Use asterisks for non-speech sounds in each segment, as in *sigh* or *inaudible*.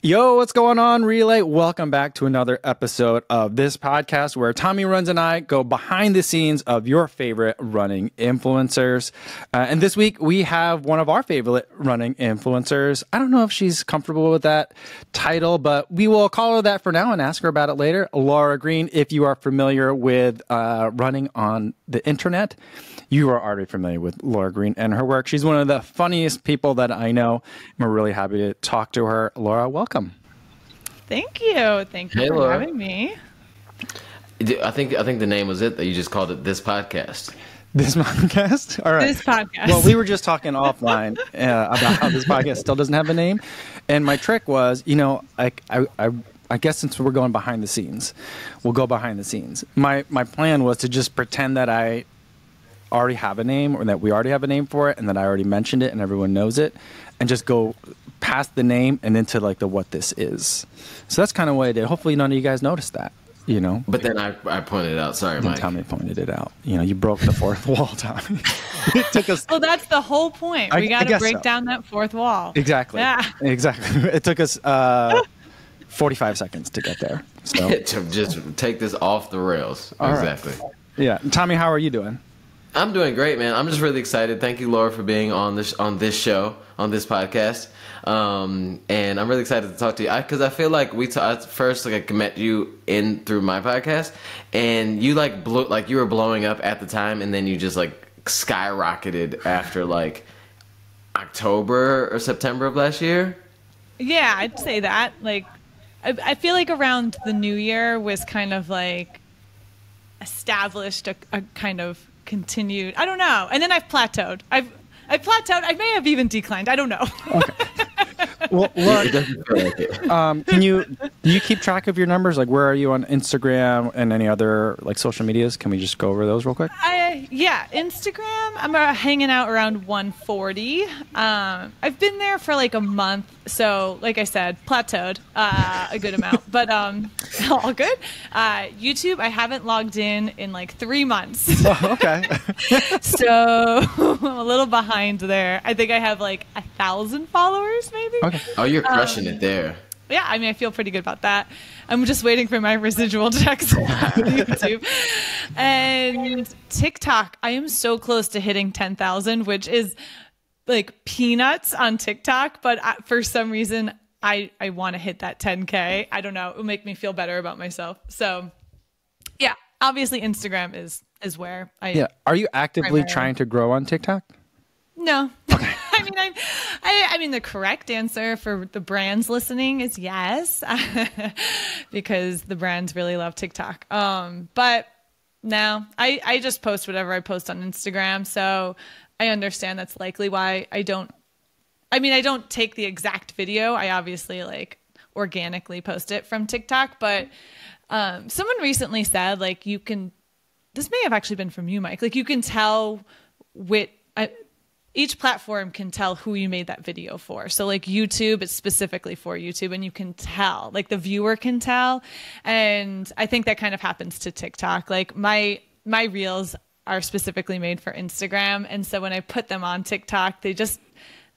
Yo, what's going on, Relay? Welcome back to another episode of this podcast where Tommie Runz and I go behind the scenes of your favorite running influencers. Uh, and this week we have one of our favorite running influencers. I don't know if she's comfortable with that title, but we will call her that for now and ask her about it later. Laura Green, if you are familiar with uh, running on the internet, you are already familiar with Laura Green and her work. She's one of the funniest people that I know. We're really happy to talk to her. Laura, welcome. Thank you. Thank you hey, for Laura. having me. I think I think the name was it that you just called it this podcast. This *laughs* podcast? All right. This podcast. Well, we were just talking offline uh, about how this podcast still doesn't have a name. And my trick was, you know, I, I, I, I guess since we're going behind the scenes, we'll go behind the scenes. My, my plan was to just pretend that I already have a name or that we already have a name for it and that I already mentioned it and everyone knows it and just go past the name and into like the what this is. So that's kind of what I did. Hopefully none of you guys noticed that, you know. But then I, I pointed it out. Sorry, Mike. Tommie pointed it out. You know, you broke the fourth *laughs* wall, Tommie. *laughs* it took us Well, that's the whole point. We got to break so. down that fourth wall. Exactly. Yeah. Exactly. *laughs* It took us uh 45 seconds to get there. So to just take this off the rails. All exactly. Right. Yeah. Tommie, how are you doing? I'm doing great, man. I'm just really excited. Thank you, Laura, for being on this on this show on this podcast. Um, and I'm really excited to talk to you because I, I, feel like we t- I first like I met you in through my podcast, and you like blew like you were blowing up at the time, and then you just like skyrocketed after like October or September of last year. Yeah, I'd say that. Like, I, I feel like around the new year was kind of like established a, a kind of continued. I don't know. And then I've plateaued. I've I've plateaued. I may have even declined. I don't know. okay. *laughs* Well, look, um, can you do you keep track of your numbers? Like, where are you on Instagram and any other like social medias? Can we just go over those real quick? I, yeah, Instagram. I'm uh, hanging out around 140. Um, I've been there for like a month, so like I said, plateaued uh, a good amount, *laughs* but um, *laughs* all good. Uh, YouTube, I haven't logged in in like three months. Oh, okay. so I'm a little behind there. I think I have like a thousand followers, maybe. Okay. Oh, you're crushing um, it there. Yeah, I mean, I feel pretty good about that. I'm just waiting for my residual *laughs* checks on YouTube. And TikTok, I am so close to hitting 10,000, which is like peanuts on TikTok, but for some reason I I want to hit that 10k. I don't know, it will make me feel better about myself. So, yeah, obviously Instagram is is where I Yeah, are you actively primarily. trying to grow on TikTok? No. Okay. *laughs* I mean, I, I, I, mean, the correct answer for the brands listening is yes, *laughs* because the brands really love TikTok. Um, but no, I, I just post whatever I post on Instagram. So I understand that's likely why I don't. I mean, I don't take the exact video. I obviously like organically post it from TikTok, but um, someone recently said like you can. This may have actually been from you, Mike. Like you can tell which each platform can tell who you made that video for. So like YouTube, it's specifically for YouTube and you can tell, like the viewer can tell. And I think that kind of happens to TikTok. Like my my reels are specifically made for Instagram and so when I put them on TikTok, they just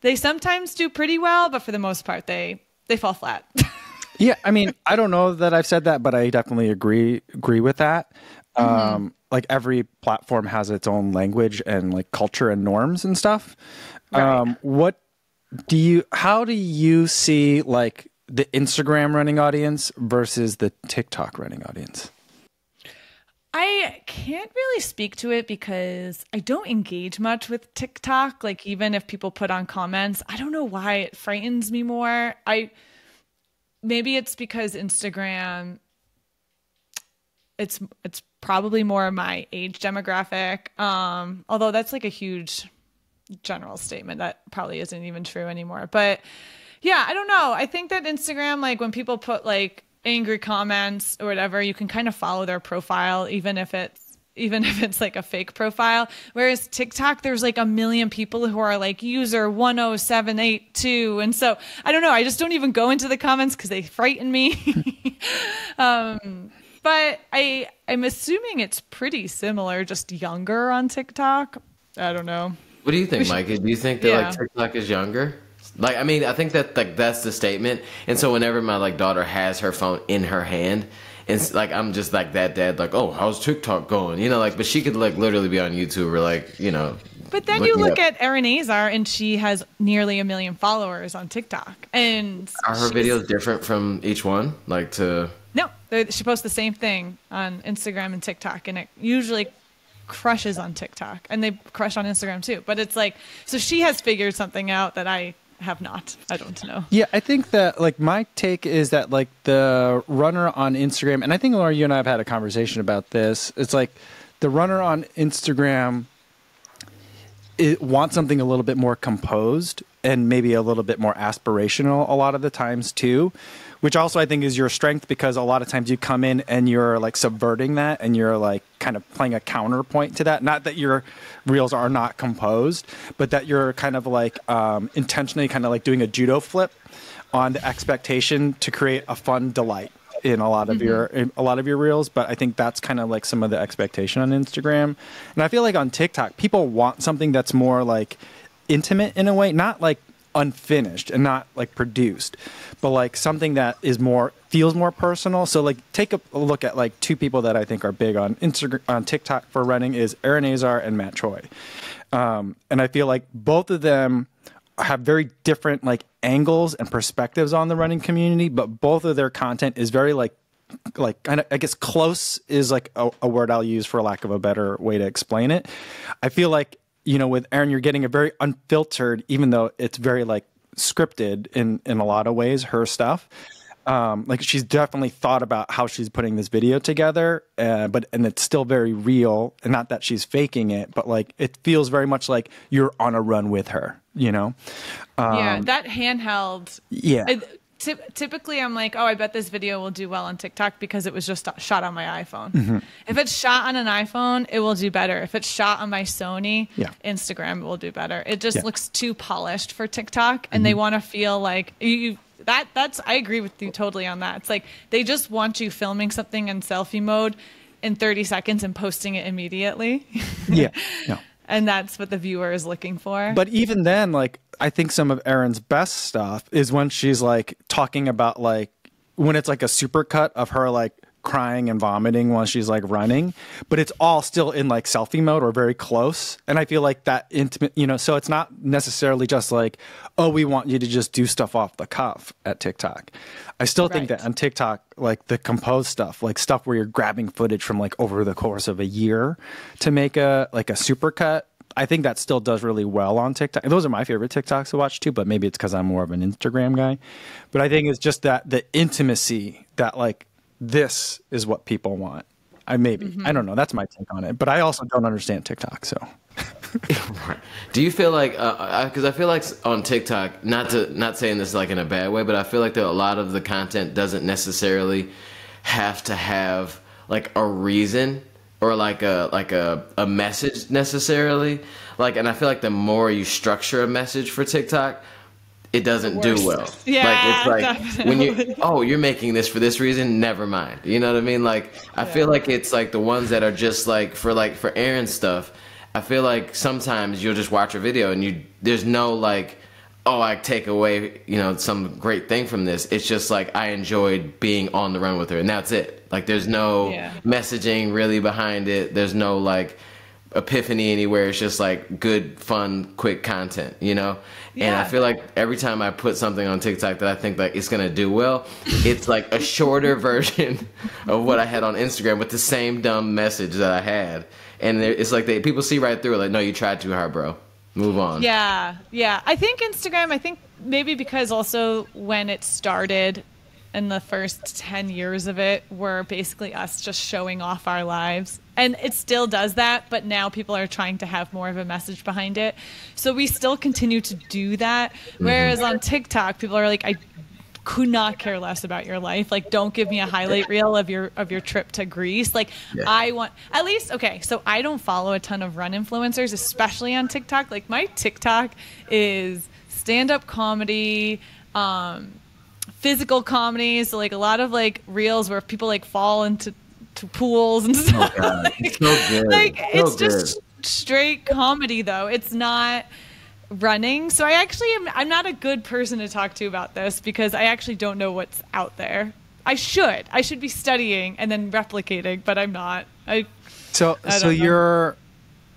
they sometimes do pretty well, but for the most part they they fall flat. *laughs* yeah, I mean, I don't know that I've said that, but I definitely agree agree with that. Mm-hmm. Um, like every platform has its own language and like culture and norms and stuff. Right. Um, what do you? How do you see like the Instagram running audience versus the TikTok running audience? I can't really speak to it because I don't engage much with TikTok. Like even if people put on comments, I don't know why it frightens me more. I maybe it's because Instagram it's it's probably more of my age demographic. Um, although that's like a huge general statement that probably isn't even true anymore. But yeah, I don't know. I think that Instagram, like when people put like angry comments or whatever, you can kind of follow their profile, even if it's even *laughs* if it's like a fake profile. Whereas TikTok, there's like a million people who are like user 10782. And so I don't know. I just don't even go into the comments because they frighten me. *laughs* um, but I I'm assuming it's pretty similar, just younger on TikTok. I don't know. What do you think, Mike? Do you think that yeah. like TikTok is younger Like I mean, I think that like that's the statement. And so whenever my like daughter has her phone in her hand, it's like I'm just like that dad, like, oh, how's TikTok going? You know, like, but she could like literally be on YouTube or like, you know. But then you look at Erin Azar, and she has nearly a million followers on TikTok, and are her videos different from each one? Like to no, she posts the same thing on Instagram and TikTok, and it usually crushes on TikTok, and they crush on Instagram too. But it's like, so she has figured something out that I have not. I don't know. Yeah, I think that like my take is that like the runner on Instagram, and I think Laura, you and I have had a conversation about this. It's like the runner on Instagram it wants something a little bit more composed and maybe a little bit more aspirational a lot of the times too which also I think is your strength because a lot of times you come in and you're like subverting that and you're like kind of playing a counterpoint to that. Not that your reels are not composed, but that you're kind of like um, intentionally kind of like doing a judo flip on the expectation to create a fun delight in a lot of mm-hmm. your in a lot of your reels but i think that's kind of like some of the expectation on instagram and i feel like on tiktok people want something that's more like intimate in a way not like unfinished and not like produced but like something that is more feels more personal so like take a look at like two people that i think are big on instagram on tiktok for running is erin azar and matt choi um, and i feel like both of them have very different like angles and perspectives on the running community but both of their content is very like like kind of I guess close is like a, a, word I'll use for lack of a better way to explain it. I feel like you know, with Erin, you're getting a very unfiltered, even though it's very like scripted in in a lot of ways. Her stuff, um, like she's definitely thought about how she's putting this video together, uh, but and it's still very real. And not that she's faking it, but like it feels very much like you're on a run with her. You know? Um, yeah, that handheld. Yeah. It, typically I'm like, oh, I bet this video will do well on TikTok because it was just shot on my iPhone. Mm-hmm. If it's shot on an iPhone, it will do better. If it's shot on my Sony, yeah. Instagram, will do better. It just yeah. looks too polished for TikTok, and mm-hmm. they want to feel like you. That that's I agree with you totally on that. It's like they just want you filming something in selfie mode in 30 seconds and posting it immediately. yeah. *laughs* No. and that's what the viewer is looking for. But even then, like I think some of Erin's best stuff is when she's like talking about like when it's like a supercut of her like crying and vomiting while she's like running, but it's all still in like selfie mode or very close. And I feel like that intimate, you know, so it's not necessarily just like, oh, we want you to just do stuff off the cuff at TikTok. I still right. think that on TikTok, like the composed stuff, like stuff where you're grabbing footage from like over the course of a year to make a like a supercut I think that still does really well on TikTok. Those are my favorite TikToks to watch too, but maybe it's because I'm more of an Instagram guy. But I think it's just that the intimacy that like this is what people want. I maybe mm-hmm. I don't know. That's my take on it. But I also don't understand TikTok, so. *laughs* Do you feel like because uh, I feel like on TikTok, not to not saying this like in a bad way, but I feel like that a lot of the content doesn't necessarily have to have like a reason or like a like a, a message necessarily. Like and I feel like the more you structure a message for TikTok, it doesn't do well. *laughs* Yeah, like it's like definitely. when you oh you're making this for this reason, never mind. You know what I mean? Like I yeah. feel like it's like the ones that are just like for like for Erin stuff. I feel like sometimes you'll just watch a video and you there's no like oh, I take away, you know, some great thing from this. It's just like I enjoyed being on the run with her, and that's it. Like, there's no yeah. messaging really behind it. There's no like epiphany anywhere. It's just like good, fun, quick content, you know. Yeah. And I feel like every time I put something on TikTok that I think like it's gonna do well, it's like a shorter *laughs* version of what I had on Instagram with the same dumb message that I had. And it's like they people see right through it. Like, no, you tried too hard, bro move on. Yeah, yeah. I think Instagram. I think maybe because also when it started, in the first 10 years of it were basically us just showing off our lives. And it still does that, but now people are trying to have more of a message behind it. So we still continue to do that. Mm-hmm. Whereas on TikTok, people are like, I could not care less about your life. Like, don't give me a highlight reel of your of your trip to Greece. Like, yeah. I want at least okay. So I don't follow a ton of run influencers, especially on TikTok. Like my TikTok is stand up comedy, um, physical comedy. So like a lot of like reels where people like fall into to pools and oh, stuff. Oh, *laughs* like, so like so it's just straight comedy though. It's not running. So I actually am I'm not a good person to talk to about this because I actually don't know what's out there. I should. I should be studying and then replicating, but I'm not. I So I so know. your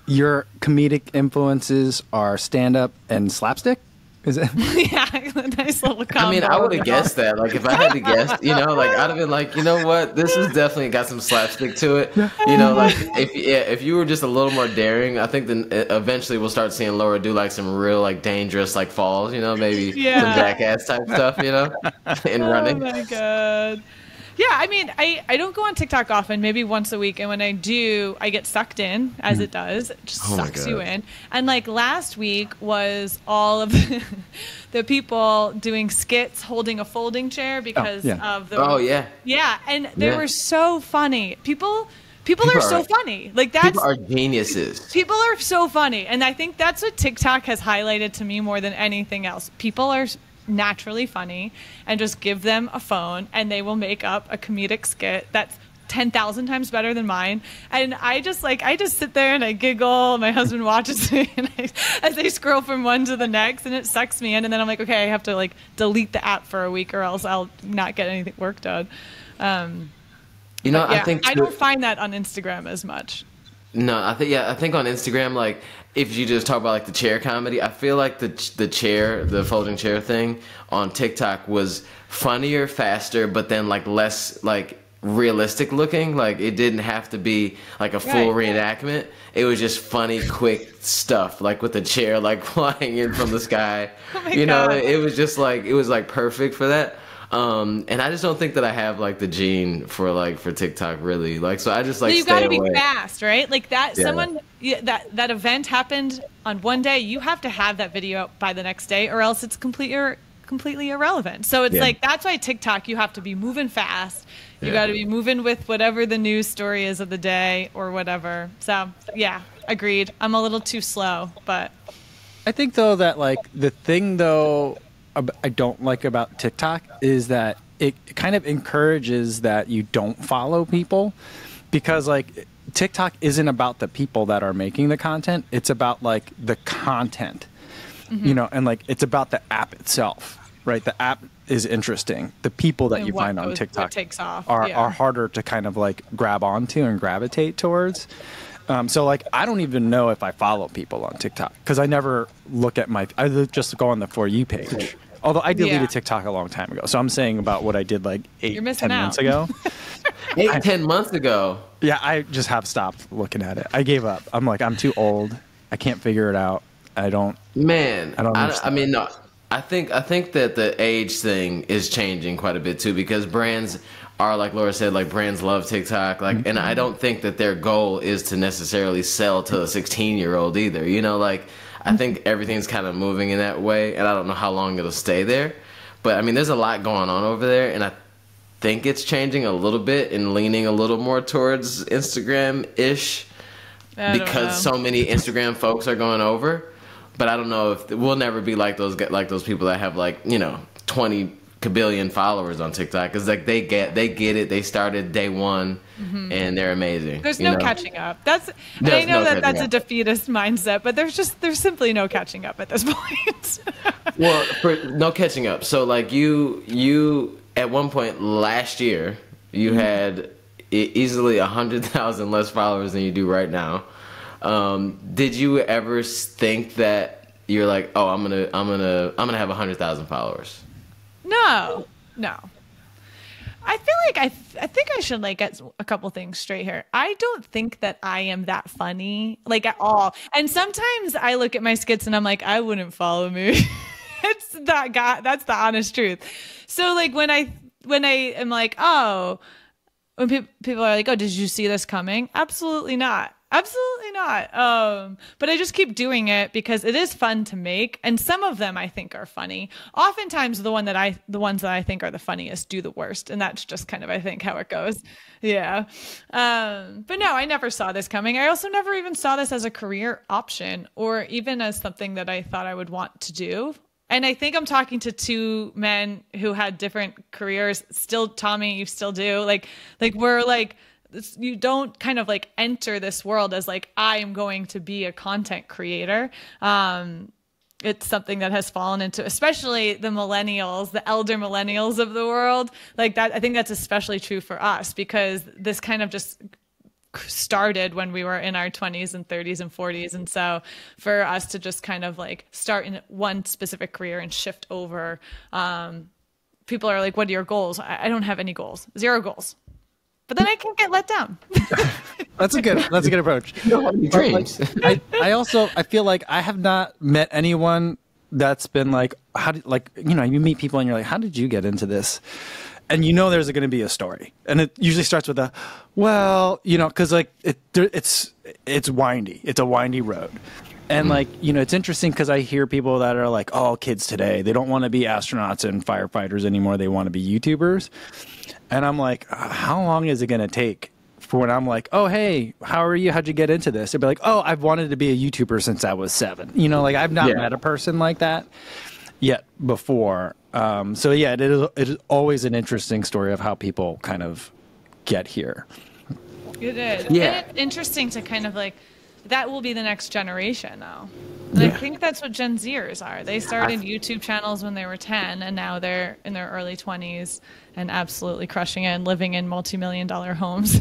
your comedic influences are stand up and slapstick? Is it *laughs* yeah, *laughs* nice little combo. I mean, I would have guessed that. Like, if I had to guess, you know, like I'd have been like, you know what, this has definitely got some slapstick to it. You know, like if yeah, if you were just a little more daring, I think then uh, eventually we'll start seeing Laura do like some real like dangerous like falls. You know, maybe some jackass type stuff. You know, *laughs* in running. Oh my god. Yeah, I mean, I, I don't go on TikTok often, maybe once a week, and when I do, I get sucked in, as mm-hmm. it does. It just Oh my sucks you in. And like last week was all of the, *laughs* the people doing skits holding a folding chair oh, because yeah. of the Oh yeah, yeah, and they Yeah. were so funny. People people, People are so funny. Like that's people are geniuses. people are so funny and i think that's what tiktok has highlighted to me more than anything else people are naturally funny and just give them a phone and they will make up a comedic skit that's 10,000 times better than mine. And I just like, I just sit there and I giggle. My husband *laughs* watches me *laughs* and I, as they scroll from one to the next and it sucks me in. And then I'm like, okay, I have to like delete the app for a week or else I'll not get anything work done. Um, You know, yeah, I think I don't find that on Instagram as much. No, I think yeah, I think on Instagram, like if you just talk about like the chair comedy, I feel like the the chair, the folding chair thing on TikTok was funnier, faster, but then like less like realistic looking. Like it didn't have to be like a full Right. reenactment. It was just funny, quick stuff, like with the chair like *laughs* flying in from the sky. *laughs* Oh you know, it was just like it was like perfect for that. Um, and I just don't think that I have like the gene for like for TikTok really. Like so I just like you stay got to be away. fast, right? Like that. Yeah. Someone that that event happened on one day. You have to have that video by the next day, or else it's completely completely irrelevant. So it's Yeah. like that's why TikTok. You have to be moving fast. You Yeah. got to be moving with whatever the news story is of the day or whatever. So yeah, agreed. I'm a little too slow, but I think though that like the thing though ab- I don't like about TikTok is that it kind of encourages that you don't follow people because like TikTok isn't about the people that are making the content, it's about like the content. Mm-hmm. You know, and like it's about the app itself, right? The app is interesting. The people that And you find on goes- what TikTok takes off, are yeah. are harder to kind of like grab onto and gravitate towards. Um, so like I don't even know if I follow people on TikTok because I never look at my I just go on the for you page. Although I deleted Yeah. TikTok a long time ago, so I'm saying about what I did like eight, You're missing ten months out. ago. *laughs* Eight, ten months ago. yeah, I just have stopped looking at it. I gave up. I'm like I'm too old. I can't figure it out. I don't. Man, I don't I, I mean, no, I think I think that the age thing is changing quite a bit too because brands are like Laura said, like brands love TikTok, like, and Mm-hmm. I don't think that their goal is to necessarily sell to a 16 year old either. You know, like I think everything's kind of moving in that way, and I don't know how long it'll stay there, but I mean, there's a lot going on over there, and I think it's changing a little bit and leaning a little more towards Instagram ish because so many Instagram folks are going over. But I don't know if we'll never be like those like those people that have like you know twenty kabillion followers on TikTok because like they get they get it. They started day one and they're amazing. Mm-hmm. There's no know? catching up. That's I know no that that's catching a defeatist mindset, but there's just there's simply no catching up at this *laughs* point. Well, for, no catching up. So like you you at one point last year you Mm-hmm. had easily a hundred thousand less followers than you do right now. Um, did you ever think that you're like, oh, I'm gonna I'm gonna I'm gonna have a hundred thousand followers? No, no. I feel like I, th- I think I should like get a couple things straight here. I don't think that I am that funny, like at all. And sometimes I look at my skits and I'm like, I wouldn't follow me. *laughs* it's that guy. That's the honest truth. So like when I when I am like, oh, when pe- people are like, "Oh, did you see this coming?" Absolutely not. Absolutely not. Um, but I just keep doing it because it is fun to make, and some of them I think are funny. Oftentimes, the one that I, the ones that I think are the funniest, do the worst, and that's just kind of I think how it goes. *laughs* Yeah. Um, but no, I never saw this coming. I also never even saw this as a career option or even as something that I thought I would want to do. And I think I'm talking to two men who had different careers. Still, Tommie, you still do. Like, like we're like, this- you don't kind of like enter this world as like I am going to be a content creator. Um, it's something that has fallen into especially the millennials the elder millennials of the world. Like that i think that's especially true for us because this kind of just started when we were in our 20s and 30s and 40s and so for us to just kind of like start in one specific career and shift over um, people are like what are your goals? I, I don't have any goals. Zero goals but then I can get let down. *laughs* that's a good. That's a good approach. dreams. I, I also I feel like I have not met anyone that's been like how did like you know you meet people and you're like how did you get into this and you know there's going to be a story and it usually starts with a well you know because like it it's it's windy it's a windy road and like you know it's interesting because i hear people that are like oh kids today they don't want to be astronauts and firefighters anymore they want to be youtubers and i'm like how long is it going to take for when i'm like oh hey how are you how'd you get into this they'd be like oh i've wanted to be a youtuber since i was seven you know like i've not Yeah. met a person like that yet before um, so yeah it is, it is always an interesting story of how people kind of get here It is. Yeah. It's interesting to kind of like that will be the next generation though. And I think that's what Gen Zers are. They started YouTube channels when they were 10 and now they're in their early 20s and absolutely crushing it and living in multi-million dollar homes.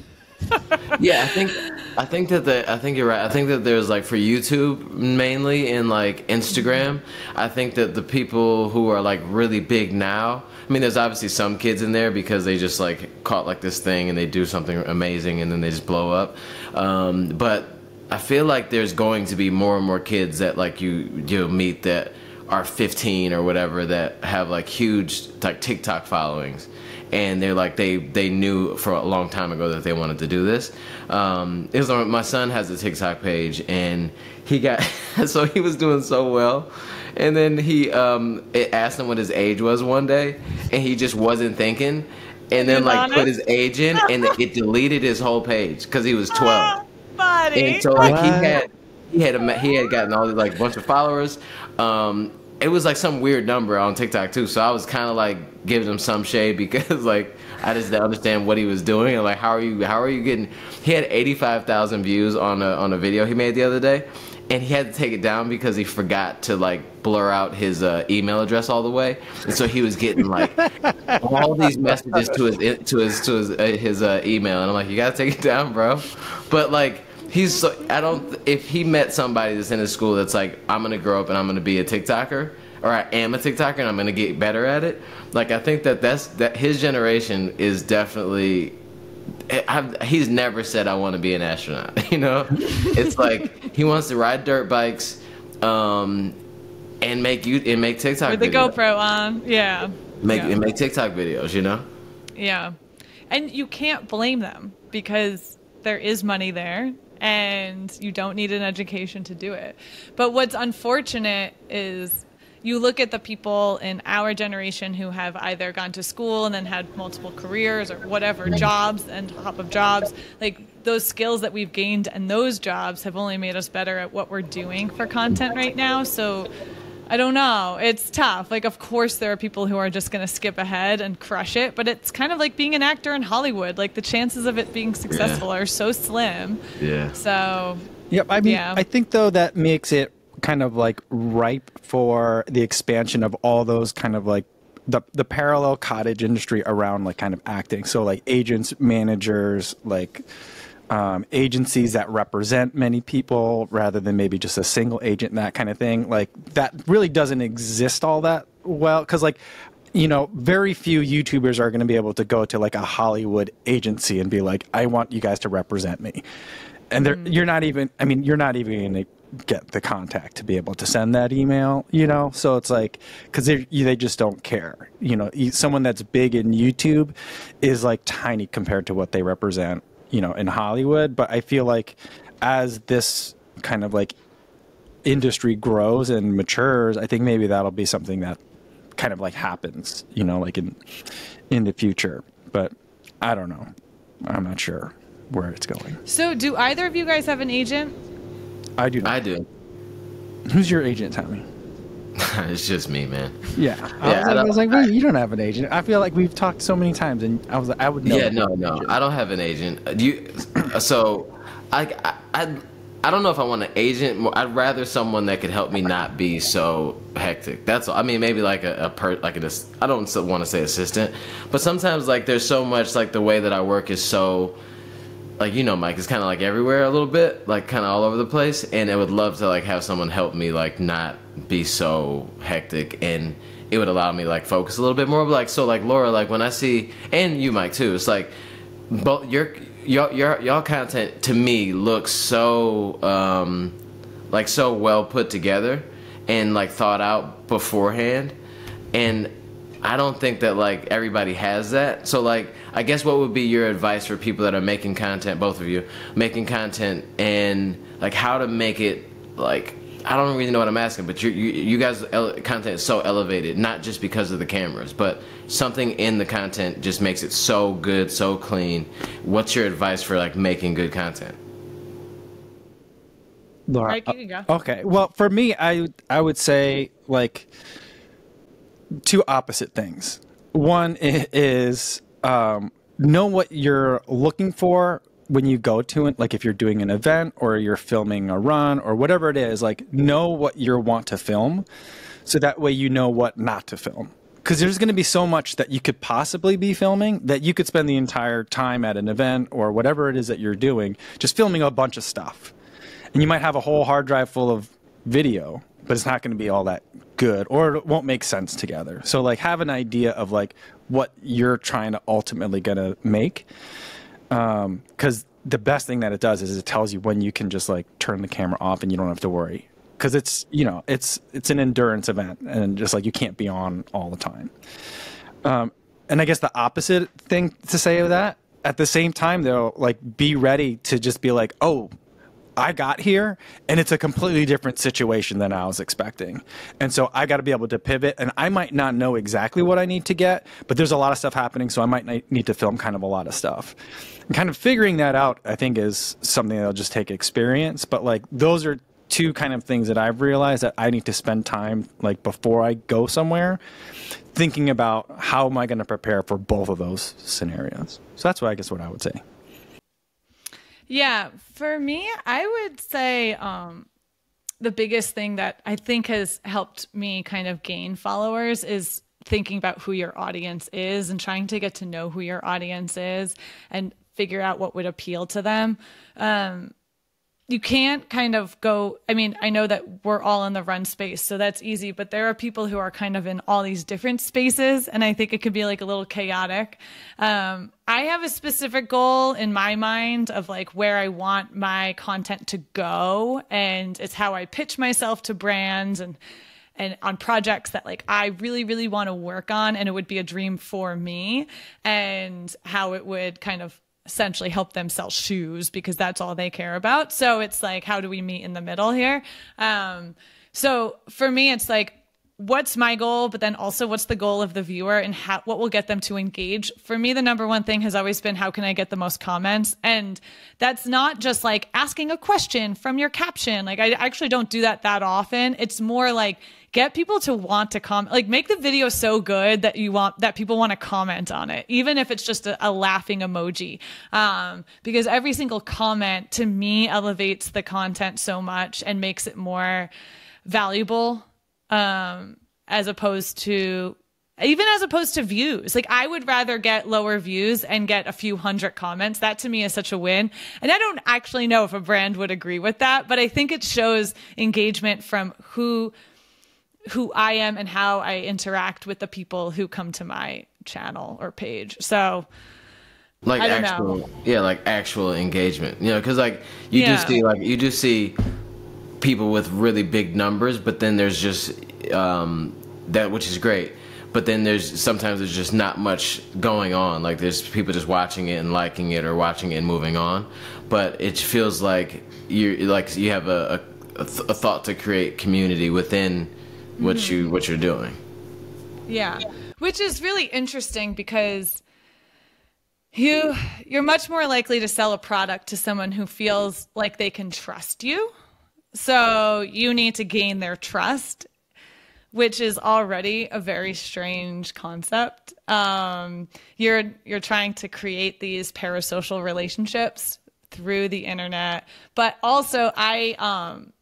*laughs* yeah, I think I think that the I think you're right. I think that there's like for YouTube mainly and like Instagram. I think that the people who are like really big now. I mean, there's obviously some kids in there because they just like caught like this thing and they do something amazing and then they just blow up. Um, but I feel like there's going to be more and more kids that like you you'll meet that are 15 or whatever that have like huge like TikTok followings and they're like they they knew for a long time ago that they wanted to do this. Um, it was on- my son has a TikTok page and he got *laughs* so he was doing so well, and then he um, it asked him what his age was one day, and he just wasn't thinking, and then like honest? put his age in, and it deleted his whole page because he was 12. Buddy. And so like he had he had a, he had gotten all the like bunch of followers. Um, it was like some weird number on TikTok too. So I was kind of like giving him some shade *laughs* because like I just didn't understand what he was doing and like how are you how are you getting? He had eighty five thousand views on a on a video he made the other day. And he had to take it down because he forgot to like blur out his uh, email address all the way, and so he was getting like all these messages to his to his to his uh, his uh, email, and I'm like, you gotta take it down, bro. But like, he's so I don't. If he met somebody that's in his school that's like, I'm gonna grow up and I'm gonna be a TikToker, or I am a TikToker and I'm gonna get better at it. Like, I think that that's that his generation is definitely. I've, he's never said I want to be an astronaut. *laughs* You know, it's like he wants to ride dirt bikes, um, and make you and make TikTok With the videos. GoPro on. Yeah. Make yeah. and make TikTok videos. You know. Yeah. And you can't blame them because there is money there and you don't need an education to do it. But what's unfortunate is you look at the people in our generation who have either gone to school and then had multiple careers or whatever jobs and top of jobs like those skills that we've gained and those jobs have only made us better at what we're doing for content right now so I don't know. It's tough. Like, of course, there are people who are just going to skip ahead and crush it, but it's kind of like being an actor in Hollywood. Like, the chances of it being successful are so slim. Yeah. So, Yep. I mean, Yeah. I think though that makes it kind of like ripe for the expansion of all those kind of like the the parallel cottage industry around like kind of acting. So like agents, managers, like um, agencies that represent many people rather than maybe just a single agent and that kind of thing. Like that really doesn't exist all that well because like you know very few YouTubers are going to be able to go to like a Hollywood agency and be like, I want you guys to represent me and they're, you're not even i mean you're not even get the contact to be able to send that email you know? So it's like because they they just don't care you know? Someone that's big in youtube is like tiny compared to what they represent you know in hollywood. But i feel like as this kind of like industry grows and matures i think maybe that'll be something that kind of like happens you know like in in the future. But i don't know. I'm not sure where it's going. So do either of you guys have an agent? I do not. I do. Who's your agent, Tommie? *laughs* it's just me, man. Yeah. I, Yeah, was, I like, I don't- was like, wait, you don't have an agent. I feel like we've talked so many times, and I was like, I would know. Yeah, no, no, I don't have an agent. Uh, You, so, I, I, I, I don't know if I want an agent. I'd rather someone that could help me not be so hectic. That's all. I mean, maybe like a, a per like an. I don't want to say assistant, but sometimes like there's so much like the way that I work is so like you know mike it's kind of like everywhere a little bit like kind of all over the place and i would love to like have someone help me like not be so hectic and it would allow me like focus a little bit more like so like laura like when i see and you mike too it's like both your your your y'all content to me looks so um like so well put together and like thought out beforehand and I don't think that like everybody has that. So like I guess what would be your advice for people that are making content, both of you, making content and like how to make it like I don't really know what I'm asking, but you you, you guys uh, content is so elevated, not just because of the cameras, but something in the content just makes it so good, so clean. What's your advice for like making good content? Laura, right, you uh, go. okay. Well, for me, I I would say like two opposite things. One is um, know what you're looking for when you go to it. Like if you're doing an event or you're filming a run or whatever it is, like know what you want to film, so that way you know what not to film. Because there's going to be so much that you could possibly be filming that you could spend the entire time at an event or whatever it is that you're doing just filming a bunch of stuff. And you might have a whole hard drive full of video but it's not going to be all that good or it won't make sense together. So like have an idea of like what you're trying to ultimately going to make. Um, cause the best thing that it does is it tells you when you can just like turn the camera off and you don't have to worry. Cause it's, you know, it's, it's an endurance event and just like you can't be on all the time. Um, and I guess the opposite thing to say of that at the same time though, like be ready to just be like, oh, I got here and it's a completely different situation than I was expecting. And so I got to be able to pivot and I might not know exactly what I need to get, but there's a lot of stuff happening. So I might need to film kind of a lot of stuff. And kind of figuring that out, I think, is something that'll just take experience. But like those are two kind of things that I've realized that I need to spend time like before I go somewhere thinking about how am I going to prepare for both of those scenarios. So that's what I guess what I would say. Yeah, for me, I would say um, the biggest thing that I think has helped me kind of gain followers is thinking about who your audience is and trying to get to know who your audience is and figure out what would appeal to them. Um, you can't kind of go i mean i know that we're all in the run space so that's easy but there are people who are kind of in all these different spaces and i think it could be like a little chaotic. Um, i have a specific goal in my mind of like where i want my content to go and it's how i pitch myself to brands and and on projects that like I really really want to work on and it would be a dream for me and how it would kind of essentially help them sell shoes because that's all they care about. So it's like, how do we meet in the middle here? Um, so for me, it's like, what's my goal, but then also what's the goal of the viewer and how, what will get them to engage. For me, the number one thing has always been how can I get the most comments? And that's not just like asking a question from your caption. Like I actually don't do that that often. It's more like, get people to want to comment like make the video so good that you want that people want to comment on it even if it's just a, a laughing emoji um, because every single comment to me elevates the content so much and makes it more valuable um, as opposed to even as opposed to views. Like I would rather get lower views and get a few hundred comments. That to me is such a win. And I don't actually know if a brand would agree with that, but I think it shows engagement from who who I am and how I interact with the people who come to my channel or page. So like actual know. yeah, like actual engagement. You know, cuz like you yeah. do see like you do see people with really big numbers, but then there's just um that which is great. But then there's sometimes there's just not much going on. Like there's people just watching it and liking it or watching it and moving on. But it feels like you like you have a, a, a, th- a thought to create community within what mm-hmm. you what you're doing. Yeah. Which is really interesting because you you're much more likely to sell a product to someone who feels like they can trust you. So you need to gain their trust, which is already a very strange concept. Um, you're you're trying to create these parasocial relationships through the internet. But also, I um,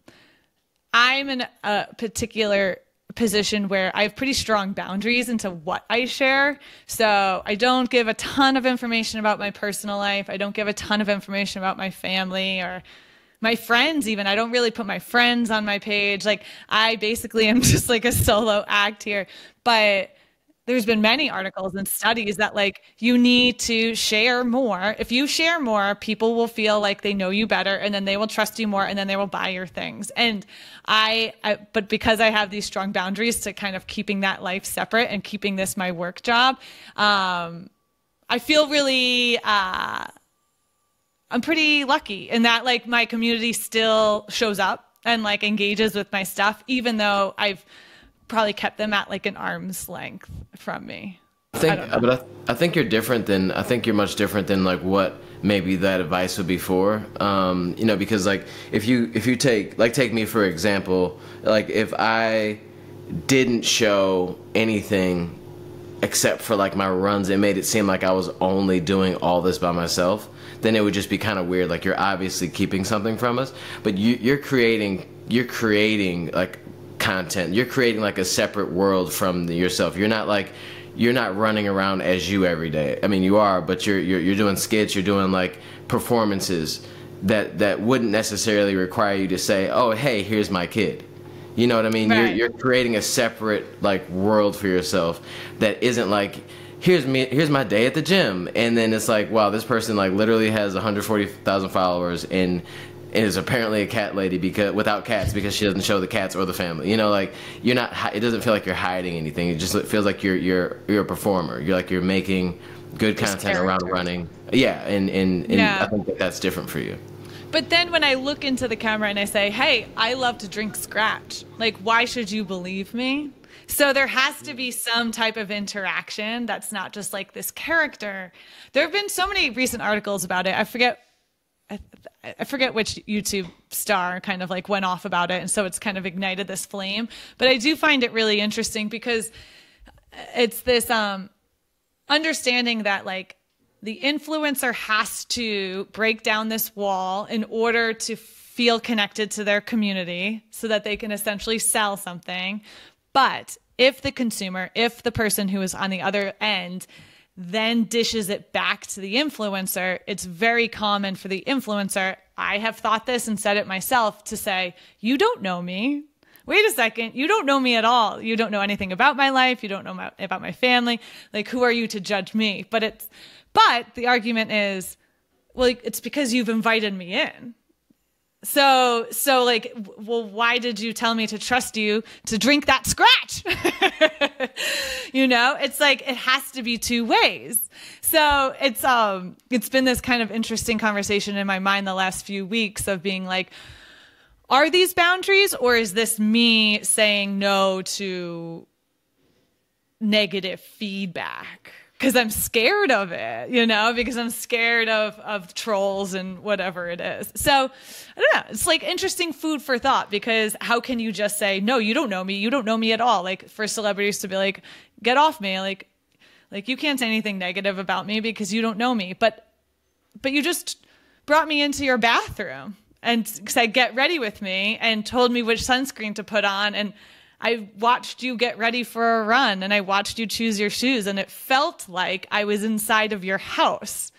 I'm in a particular position where I have pretty strong boundaries into what I share. So I don't give a ton of information about my personal life. I don't give a ton of information about my family or my friends even i don't really put my friends on my page like i basically am *laughs* just like a solo act here but there's been many articles and studies that like you need to share more. If you share more, people will feel like they know you better and then they will trust you more and then they will buy your things. And I, I but because I have these strong boundaries to kind of keeping that life separate and keeping this my work job, um, I feel really uh, I'm pretty lucky in that like my community still shows up and like engages with my stuff even though I've probably kept them at like an arm's length from me. I think, I but I, I, think you're different than I think you're much different than like what maybe that advice would be for. Um, you know, because like if you if you take like take me for example, like if I didn't show anything except for like my runs, it made it seem like I was only doing all this by myself. Then it would just be kind of weird. Like you're obviously keeping something from us, but you, you're creating you're creating like content. You're creating like a separate world from the, yourself. You're not like you're not running around as you every day. I mean, you are, but you're you're you're doing skits. You're doing like performances that that wouldn't necessarily require you to say, "Oh, hey, here's my kid." You know what I mean? Right. You're you're creating a separate like world for yourself that isn't like here's me here's my day at the gym and then it's like wow this person like literally has 140,000 followers and is apparently a cat lady because without cats because she doesn't show the cats or the family. You know, like you're not. It doesn't feel like you're hiding anything. It just feels like you're you're you're a performer. You're like you're making good content around running. Yeah, and and, and yeah. I think that that's different for you. But then when I look into the camera and I say, "Hey, I love to drink Skratch," like why should you believe me? So there has to be some type of interaction that's not just like this character. There have been so many recent articles about it. I forget I, forget which YouTube star kind of like went off about it. And so it's kind of ignited this flame. But I do find it really interesting because it's this um, understanding that like the influencer has to break down this wall in order to feel connected to their community so that they can essentially sell something. But if the consumer, if the person who is on the other end then dishes it back to the influencer, it's very common for the influencer. I have thought this and said it myself to say, You don't know me. Wait a second. You don't know me at all. You don't know anything about my life. You don't know my, about my family. Like, who are you to judge me? But it's, but the argument is, well, it's because you've invited me in. So, so like, well, why did you tell me to trust you to drink that Skratch? *laughs* you know, it's like, it has to be two ways. So it's, um, it's been this kind of interesting conversation in my mind the last few weeks of being like, are these boundaries or is this me saying no to negative feedback? Because I'm scared of it, you know, because I'm scared of of trolls and whatever it is. So I don't know. It's like interesting food for thought because how can you just say no? You don't know me. You don't know me at all. Like for celebrities to be like, get off me. Like, like you can't say anything negative about me because you don't know me. But but you just brought me into your bathroom and said get ready with me and told me which sunscreen to put on and I watched you get ready for a run and I watched you choose your shoes and it felt like I was inside of your house.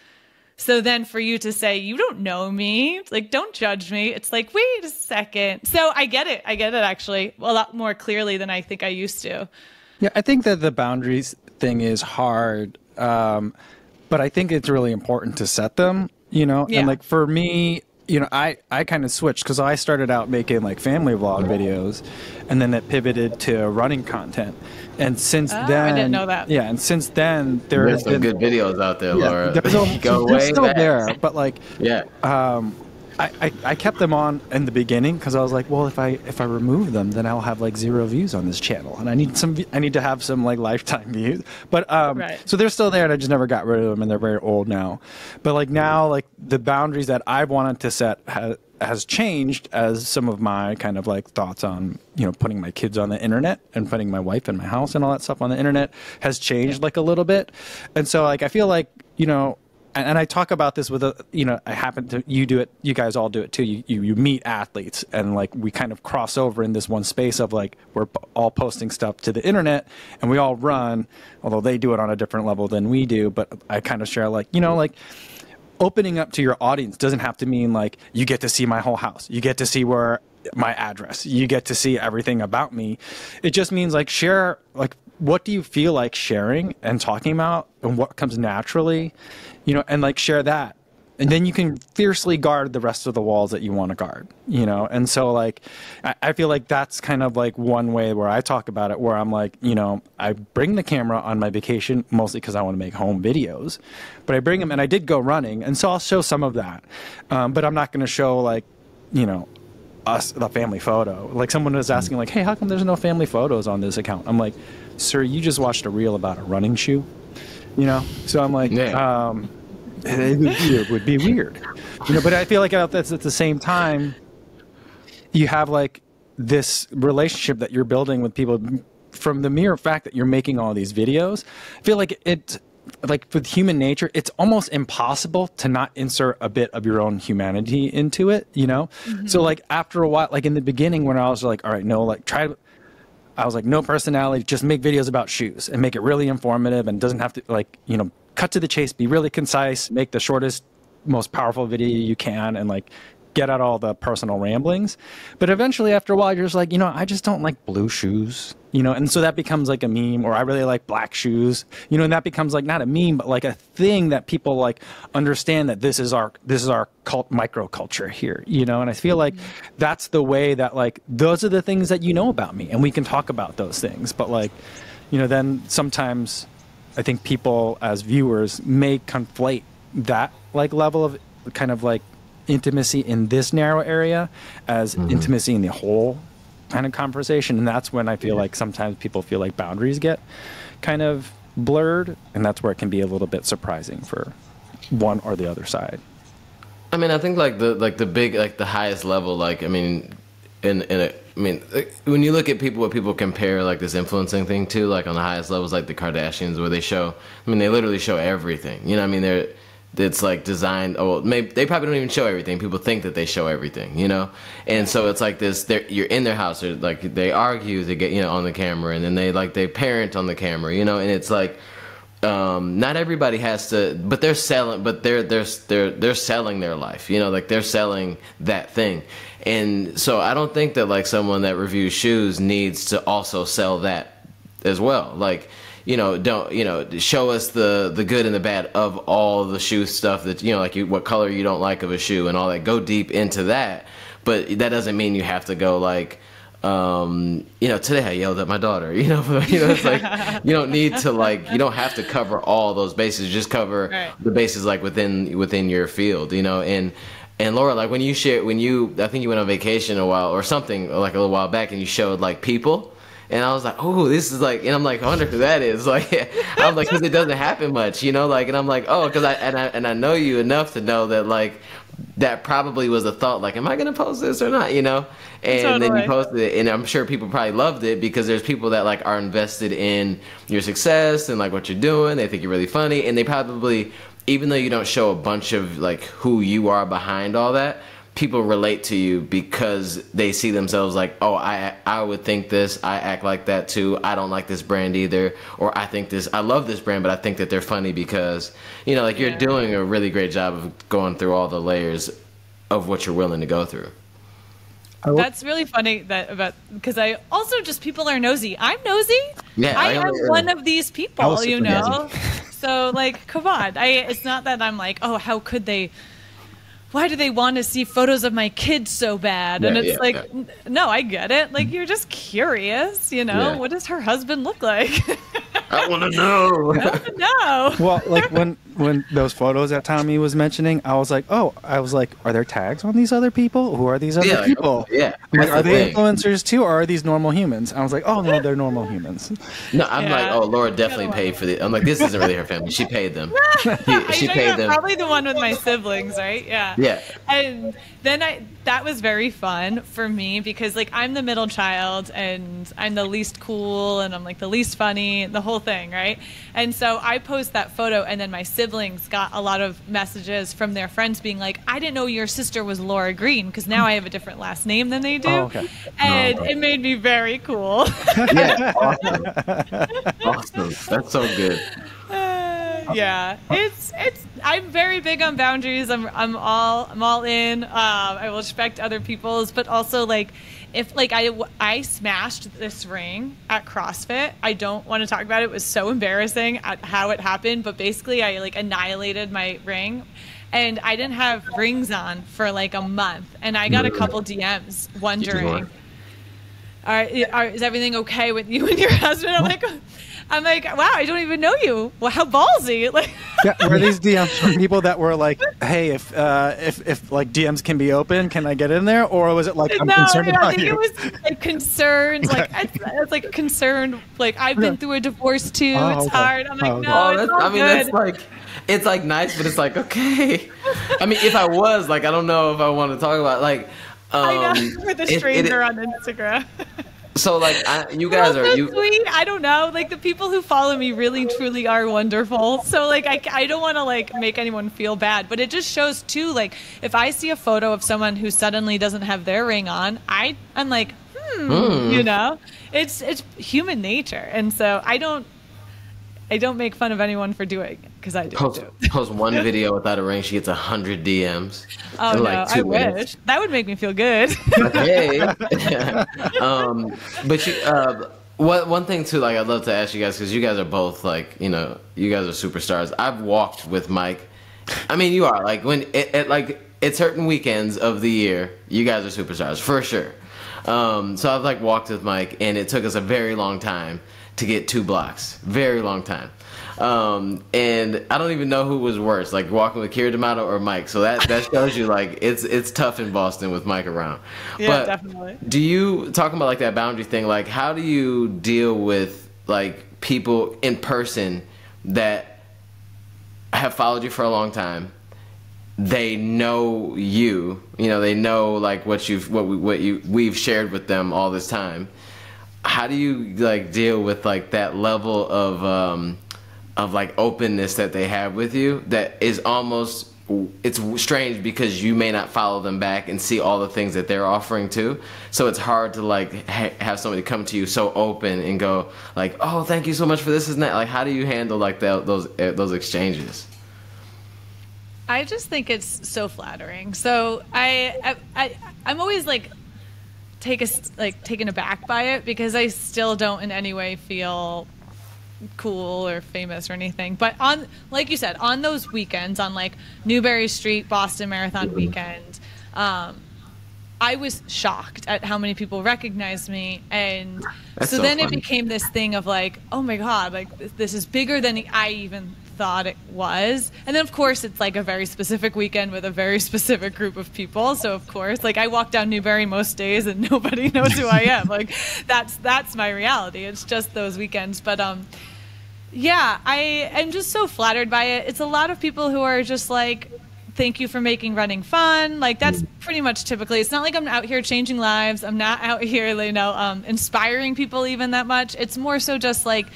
So then for you to say, you don't know me, like, don't judge me, it's like, wait a second. So I get it. I get it actually a lot more clearly than I think I used to. Yeah, I think that the boundaries thing is hard. Um, but I think it's really important to set them, you know? Yeah. And like for me, you know, I, I kind of switched because I started out making like family vlog videos, and then it pivoted to running content. And since oh, then, I didn't know that. Yeah, and since then there there's some been, good videos out there, yeah, Laura. There's, *laughs* Go they're still back. there, but like, yeah. Um, I, I, I, kept them on in the beginning because I was like, well, if I if I remove them, then I'll have like zero views on this channel, and I need some I need to have some like lifetime *laughs* views. But um, right. so they're still there, and I just never got rid of them, and they're very old now. But like now, like the boundaries that I've wanted to set has has changed as some of my kind of like thoughts on you know putting my kids on the internet and putting my wife and my house and all that stuff on the internet has changed like a little bit, and so like I feel like you know and, and I talk about this with a, you know, I happen to, you do it, you guys all do it too. You, you, you meet athletes and like we kind of cross over in this one space of like, we're all posting stuff to the internet and we all run, although they do it on a different level than we do. But I kind of share like, you know, like, opening up to your audience doesn't have to mean like you get to see my whole house. You get to see where my address. You get to see everything about me. It just means like share like what do you feel like sharing and talking about and what comes naturally, you know, and like share that. And then you can fiercely guard the rest of the walls that you want to guard, you know? And so, like, I, feel like that's kind of like one way where I talk about it, where I'm like, you know, I bring the camera on my vacation mostly because I want to make home videos, but I bring them and I did go running. And so I'll show some of that. Um, but I'm not going to show, like, you know, us the family photo. Like someone was asking, like, "Hey, how come there's no family photos on this account?" I'm like, "Sir, you just watched a reel about a running shoe." You know, so I'm like, Yeah. um, it, would be, it would be weird, you know. But I feel like at, at the same time, you have like this relationship that you're building with people from the mere fact that you're making all these videos. I feel like it like with human nature, it's almost impossible to not insert a bit of your own humanity into it, you know? Mm-hmm. So like after a while, like in the beginning when I was like, all right, no, like try to I was like, no personality, just make videos about shoes and make it really informative and doesn't have to like, you know, cut to the chase, be really concise, make the shortest, most powerful video you can and like get out all the personal ramblings. But eventually after a while you're just like, you know, I just don't like blue shoes. You know, and so that becomes like a meme, or I really like black shoes. You know, and that becomes like not a meme, but like a thing that people like understand that this is our this is our cult microculture here. You know, and I feel like mm-hmm. that's the way that like those are the things that you know about me, and we can talk about those things. But like, you know, then sometimes I think people as viewers may conflate that like level of kind of like intimacy in this narrow area as mm-hmm. intimacy in the whole kind of conversation and that's when i feel like sometimes people feel like boundaries get kind of blurred and that's where it can be a little bit surprising for one or the other side I mean, I think like the like the big like the highest level. Like I mean, in in a, I mean, when you look at people, what people compare like this influencing thing to, like on the highest levels, like the Kardashians, where they show. I mean, they literally show everything. You know, what I mean, they're it's like designed. Oh, well, maybe they probably don't even show everything. People think that they show everything. You know, and so it's like this. You're in their house. They're like they argue. They get you know on the camera, and then they like they parent on the camera. You know, and it's like um, not everybody has to, but they're selling, but they're they're they're they're selling their life. You know, like they're selling that thing, and so I don't think that like someone that reviews shoes needs to also sell that as well. Like, you know, don't you know, show us the the good and the bad of all the shoe stuff that you know, like you, what color you don't like of a shoe and all that. Go deep into that, but that doesn't mean you have to go like um, you know, today I yelled at my daughter. *laughs* You know, *laughs* you know, it's like you don't need to like you don't have to cover all those bases. Just cover Right. the bases like within within your field. You know, and and Laura, like when you share when you I think you went on vacation a while or something like a little while back, and you showed like people. And I was like, oh, this is like, and I'm like, I wonder who that is. *laughs* Like, I'm like, because it doesn't happen much, you know. Like, and I'm like, oh, because I and I and I know you enough to know that like that probably was a thought. Like, am I gonna post this or not? You know. And then you posted it, and I'm sure people probably loved it because there's people that like are invested in your success and like what you're doing. They think you're really funny, and they probably, even though you don't show a bunch of like who you are behind all that, people relate to you because they see themselves like, oh, I I would think this, I act like that too. I don't like this brand either, or I think this, I love this brand, but I think that they're funny because you know, like you're doing a really great job of going through all the layers of what you're willing to go through. That's really funny that about because I also just people are nosy. I'm nosy. Yeah, I I am am. one of these people, you know. so like, come on. I it's not that I'm like, oh, how could they? Why do they want to see photos of my kids so bad? and it's yeah, like, yeah. no, I get it. Like you're just curious, you know. Yeah. What does her husband look like? *laughs* I want to know. *laughs* no. *laughs* well like when when those photos that Tommie was mentioning i was like oh i was like are there tags on these other people who are these other Yeah, people yeah, I'm like, are they thing. influencers too or are these normal humans i was like oh no they're normal humans *laughs* No, I'm like, oh, Laura definitely paid for the. I'm like, this isn't really her family. She paid them. She, she paid them. Probably the one with my siblings, right? Yeah. Yeah. And then I that was very fun for me because like I'm the middle child and I'm the least cool and I'm like the least funny, the whole thing, right? And so I post that photo and then my siblings got a lot of messages from their friends being like, "I didn't know your sister was Laura Green because now I have a different last name than they do." Oh, okay. And it made me very cool. Yeah, awesome. *laughs* awesome. That's so good. Uh, *laughs* yeah, it's it's. I'm very big on boundaries. I'm I'm all I'm all in. Um, I will respect other people's, but also like if like I I smashed this ring at CrossFit. I don't want to talk about it. It was so embarrassing at how it happened, but basically I like annihilated my ring. And I didn't have rings on for like a month, and I got a couple DMs wondering, are, are, is everything okay with you and your *laughs* husband? I'm like, I'm like, wow, I don't even know you. Well, how ballsy! *laughs* Like, Yeah, were these DMs from people that were like, "Hey, if uh, if if like DMs can be open, can I get in there?" Or was it like, "I'm no, concerned no, I about think you"? it was like concerned. Like it's, it's like concerned. Like I've been through a divorce too. Oh, it's okay. hard. I'm like, Oh, okay. no, Oh, it's that's, all I mean, good. that's like, it's like nice, but it's like, okay. I mean, if I was, like, I don't know if I want to talk about, like, um, I know *laughs* with a it- it- stranger on Instagram. *laughs* so, like, I, you guys Well, are, so you, sweet. I don't know. Like the people who follow me really truly are wonderful. So like I, I don't want to like make anyone feel bad, but it just shows too. Like if I see a photo of someone who suddenly doesn't have their ring on, I I'm like, hmm, you know, it's it's human nature, and so I don't I don't make fun of anyone for doing it because I do. post, post one *laughs* video without a ring, she gets a hundred DMs. Oh no, like, I two wish that would make me feel good. *laughs* hey. *laughs* um, but you, uh, one one thing too, like I'd love to ask you guys because you guys are both like, you know, you guys are superstars. I've walked with Mike. I mean, you are like when it, it like at certain weekends of the year, you guys are superstars for sure. Um, so I've like walked with Mike, and it took us a very long time to get two blocks. Very long time. Um, and I don't even know who was worse, like walking with Keira D'Amato or Mike. So that, that shows you like it's it's tough in Boston with Mike around. Yeah, but definitely. Do you talking about like that boundary thing? Like, how do you deal with like people in person that have followed you for a long time? They know you, you know, they know like what you've what we, what you we've shared with them all this time. How do you like deal with like that level of um, of like openness that they have with you that is almost it's strange because you may not follow them back and see all the things that they're offering too. So it's hard to like ha- have somebody come to you so open and go like oh thank you so much for this and that. Like how do you handle like that, those uh, those exchanges? I just think it's so flattering. So I, I, I I'm always like take a like taken aback by it because I still don't in any way feel cool or famous or anything. But on like you said, on those weekends, on like Newbury Street Boston Marathon weekend, um, I was shocked at how many people recognized me, and so, so then it became this thing of like, oh my god, like this, this is bigger than I even thought it was. And then of course it's like a very specific weekend with a very specific group of people. So of course, like I walk down Newbury most days and *laughs* nobody knows who I *laughs* am. like that's that's my reality. It's just those weekends. But um yeah, I am just so flattered by it. It's a lot of people who are just like, thank you for making running fun. Like that's pretty much typically. It's not like I'm out here changing lives. I'm not out here, you know, um, inspiring people even that much. It's more so just like,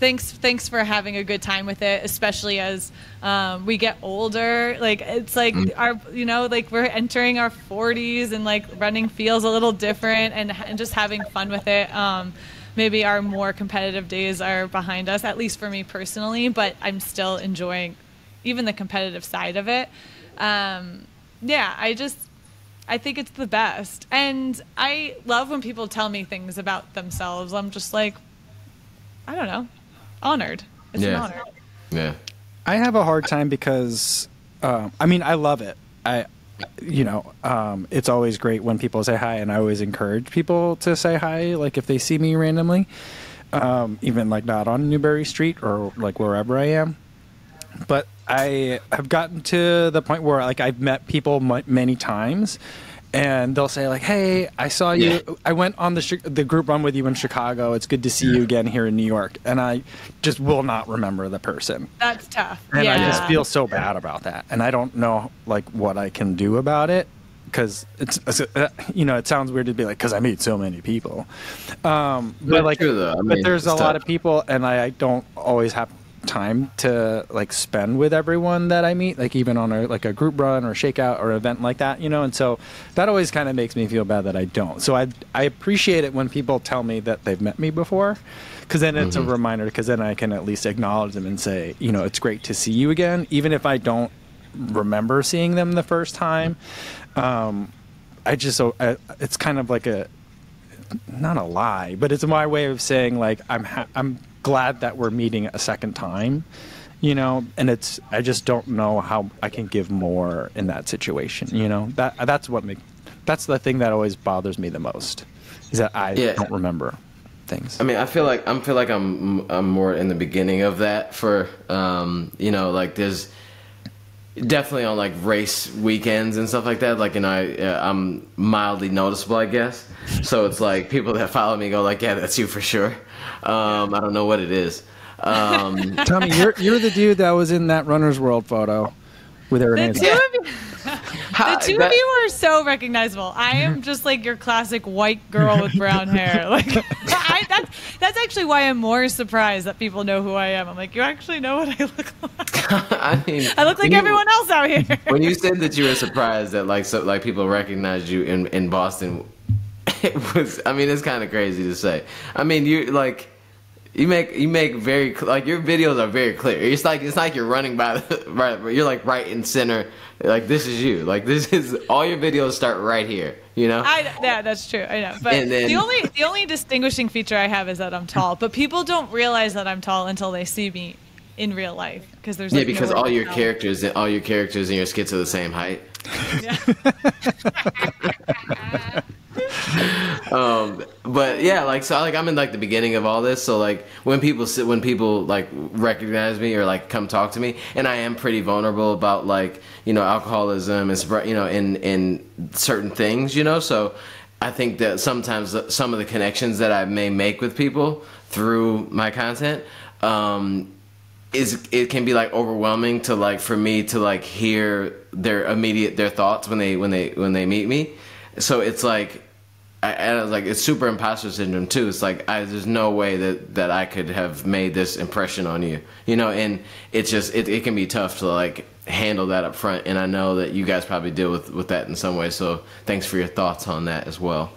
thanks, thanks for having a good time with it, especially as um, we get older. Like it's like our, you know, like we're entering our 40s and like running feels a little different and, and just having fun with it. Um, maybe our more competitive days are behind us, at least for me personally, but I'm still enjoying even the competitive side of it. Um, yeah, I just, I think it's the best. And I love when people tell me things about themselves. I'm just like, I don't know, honored. It's an honor. yeah I have a hard time because, um, I mean, I love it. I, you know, um, it's always great when people say hi, and I always encourage people to say hi, like if they see me randomly, um, even like not on Newbury Street or like wherever I am. But I have gotten to the point where like I've met people m- many times. And they'll say like, "Hey, I saw you. Yeah. I went on the Chi- the group run with you in Chicago. It's good to see you again here in New York." And I just will not remember the person That's tough. and yeah. I just feel so bad about that, and I don't know like what I can do about it. because it's, it's uh, you know it sounds weird to be like because I meet so many people, um, but like true, though. I but there's a it's lot of people and I, I don't always have time to like spend with everyone that I meet like even on a like a group run or shakeout or event like that you know? And so that always kind of makes me feel bad that I don't. So I I appreciate it when people tell me that they've met me before because then it's a reminder because then I can at least acknowledge them and say you know it's great to see you again even if I don't remember seeing them the first time. Um I just so I, it's kind of like a not a lie, but it's my way of saying like I'm ha- I'm glad that we're meeting a second time, you know. And it's I just don't know how I can give more in that situation, you know. That that's what make that's the thing that always bothers me the most is that I Yeah. don't remember things. I mean, I feel like I'm feel like I'm I'm more in the beginning of that for um, you know, like there's definitely on like race weekends and stuff like that. Like, and I uh, I'm mildly noticeable, I guess. So it's like people that follow me go like, yeah, that's you for sure. Um, I don't know what it is. Um, *laughs* Tommie, you're you're the dude that was in that Runner's World photo with The Aaron two of you, *laughs* how- the two that- of you are so recognizable. I am just like your classic white girl with brown hair. *laughs* Like I, that's that's actually why I'm more surprised that people know who I am. I'm like, you actually know what I look like. I mean, I look like when you- everyone else out here. when you said that you were surprised that like so like people recognized you in in Boston, it was. I mean, it's kind of crazy to say. I mean, you like. You make you make very cl- like your videos are very clear. It's like it's like you're running by the *laughs* right. You're like right in center. Like this is you. Like this is all your videos start right here. You know. I, yeah, that's true. I know, but then- the only the only distinguishing feature I have is that I'm tall. But people don't realize that I'm tall until they see me in real life because there's yeah, because nowhere all your tell. characters all your characters and your skits are the same height. *laughs* *laughs* *laughs* um but yeah like so like i'm in like the beginning of all this so like when people sit when people like recognize me or like come talk to me and i am pretty vulnerable about like you know alcoholism and you know in in certain things you know so i think that sometimes some of the connections that i may make with people through my content um is it can be like overwhelming to like for me to like hear their immediate their thoughts when they when they when they meet me. So it's like I, I was like it's super imposter syndrome too. It's like I, there's no way that that i could have made this impression on you you know? And it's just it, it can be tough to like handle that up front. And i know that you guys probably deal with with that in some way. So thanks for your thoughts on that as well.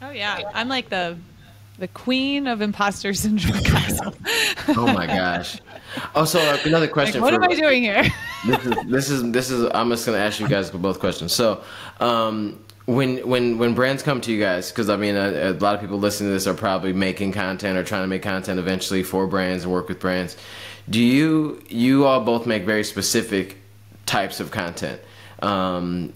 Oh yeah, I'm like the the queen of imposter *laughs* syndrome. Oh my gosh. Oh so uh, another like, question what for, am I doing here? this is this is this is I'm just gonna ask you guys both questions. So, um, when when when brands come to you guys, because I mean a, a lot of people listening to this are probably making content or trying to make content eventually for brands and work with brands. Do you you all both make very specific types of content? Um,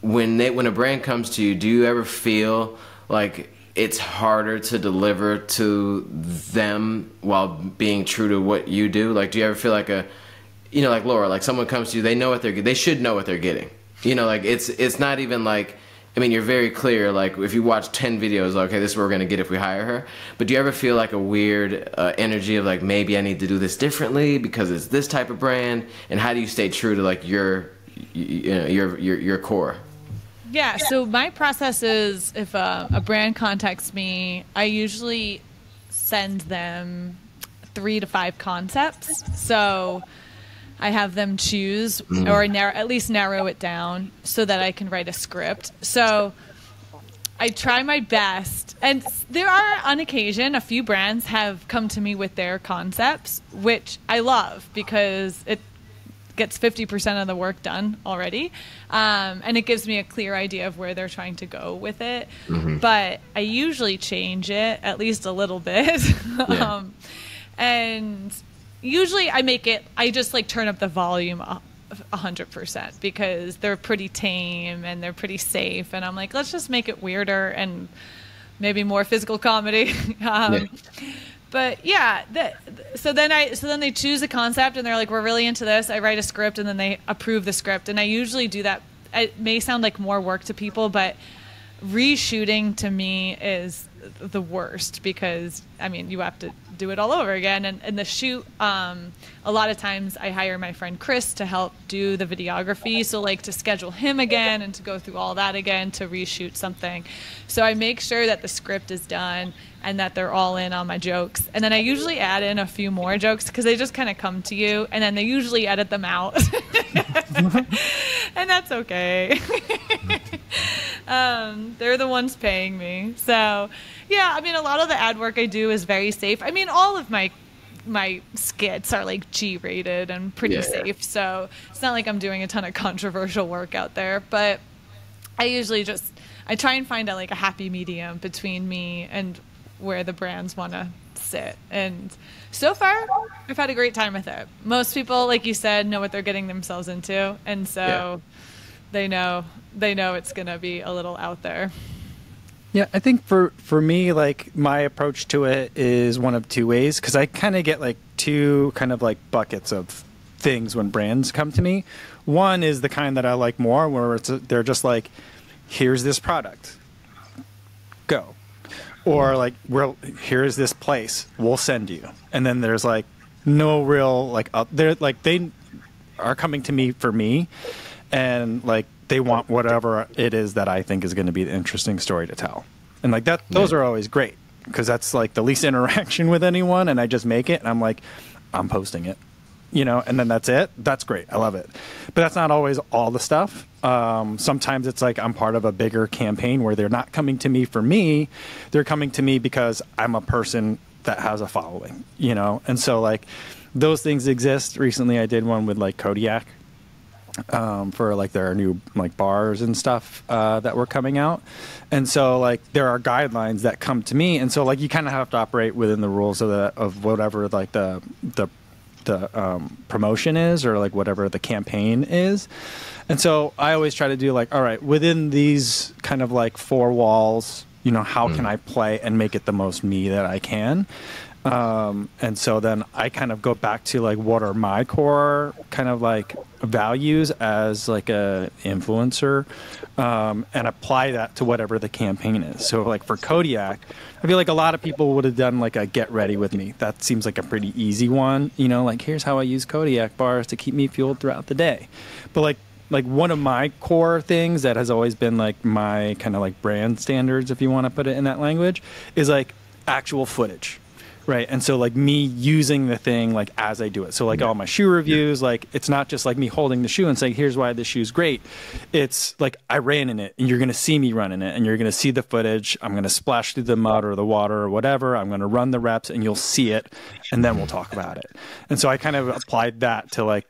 when they when a brand comes to you, do you ever feel like it's harder to deliver to them while being true to what you do? Like, do you ever feel like a, you know, like Laura, like someone comes to you, they know what they're they should know what they're getting. You know, like it's it's not even like. I mean, you're very clear. Like, if you watch ten videos, okay, this is what we're gonna get if we hire her. But do you ever feel like a weird uh, energy of like maybe I need to do this differently because it's this type of brand? And how do you stay true to like your, you, know, your your your core? Yeah, so my process is if a, a brand contacts me, I usually send them three to five concepts. So I have them choose or narrow, at least narrow it down so that I can write a script. So I try my best. And there are, on occasion, a few brands have come to me with their concepts, which I love because it gets 50% of the work done already. Um, and it gives me a clear idea of where they're trying to go with it. But I usually change it at least a little bit. *laughs* Yeah. um, and usually I make it, I just like turn up the volume a a hundred percent because they're pretty tame and they're pretty safe. And I'm like, let's just make it weirder and maybe more physical comedy. *laughs* um, Yeah. But yeah, that, so then I so then they choose a concept and they're like, we're really into this. I write a script and then they approve the script. And I usually do that. It may sound like more work to people, but reshooting to me is the worst because I mean you have to do it all over again. And, and the shoot um, a lot of times I hire my friend Chris to help do the videography. So like to schedule him again and to go through all that again to reshoot something. So I make sure that the script is done and that they're all in on my jokes. And then I usually add in a few more jokes because they just kind of come to you and then they usually edit them out. *laughs* And that's okay. *laughs* Um, they're the ones paying me. So yeah, I mean, a lot of the ad work I do is very safe. I mean, all of my my skits are like G rated and pretty yeah. safe, so it's not like I'm doing a ton of *laughs* controversial work out there. But I usually just I try and find a like a happy medium between me and where the brands want to sit. And so far, I've had a great time with it. Most people, like you said, know what they're getting themselves into, and so yeah. they know they know it's gonna be a little out there. Yeah, I think for for me, like my approach to it is one of two ways because I kind of get like two kind of like buckets of things when brands come to me. One is the kind that I like more, where it's they're just like, "Here's this product, go," or like, "Well, here's this place, we'll send you," and then there's like no real like uh, they're like they are coming to me for me, and like they want whatever it is that I think is going to be the interesting story to tell. And like that, those yeah. are always great because that's like the least *laughs* interaction with anyone. And I just make it and I'm like, I'm posting it, you know, and then that's it. That's great. I love it. But that's not always all the stuff. Um, sometimes it's like I'm part of a bigger campaign where they're not coming to me for me. They're coming to me because I'm a person that has a following, you know? And so like those things exist. Recently I did one with like Kodiak um, for like their new like bars and stuff uh, that were coming out, and so like there are guidelines that come to me, and so like you kind of have to operate within the rules of the of whatever like the the the um, promotion is or like whatever the campaign is. And so I always try to do like, all right, within these kind of like four walls, you know, how mm. can I play and make it the most me that I can? Um, and so then I kind of go back to like what are my core kind of like values as like a influencer, um, and apply that to whatever the campaign is. So like for Kodiak, I feel like a lot of people would have done like a get ready with me. That seems like a pretty easy one, you know, like here's how I use Kodiak bars to keep me fueled throughout the day. But like like one of my core things that has always been like my kind of like brand standards, if you want to put it in that language, is like actual footage Right. And so like me using the thing like as I do it. So like yeah. all my shoe reviews, yeah. like it's not just like me holding the shoe and saying, here's why this shoe's great. It's like I ran in it and you're gonna see me run in it and you're gonna see the footage. I'm gonna splash through the mud or the water or whatever. I'm gonna run the reps and you'll see it and then we'll talk about it. And so I kind of applied that to like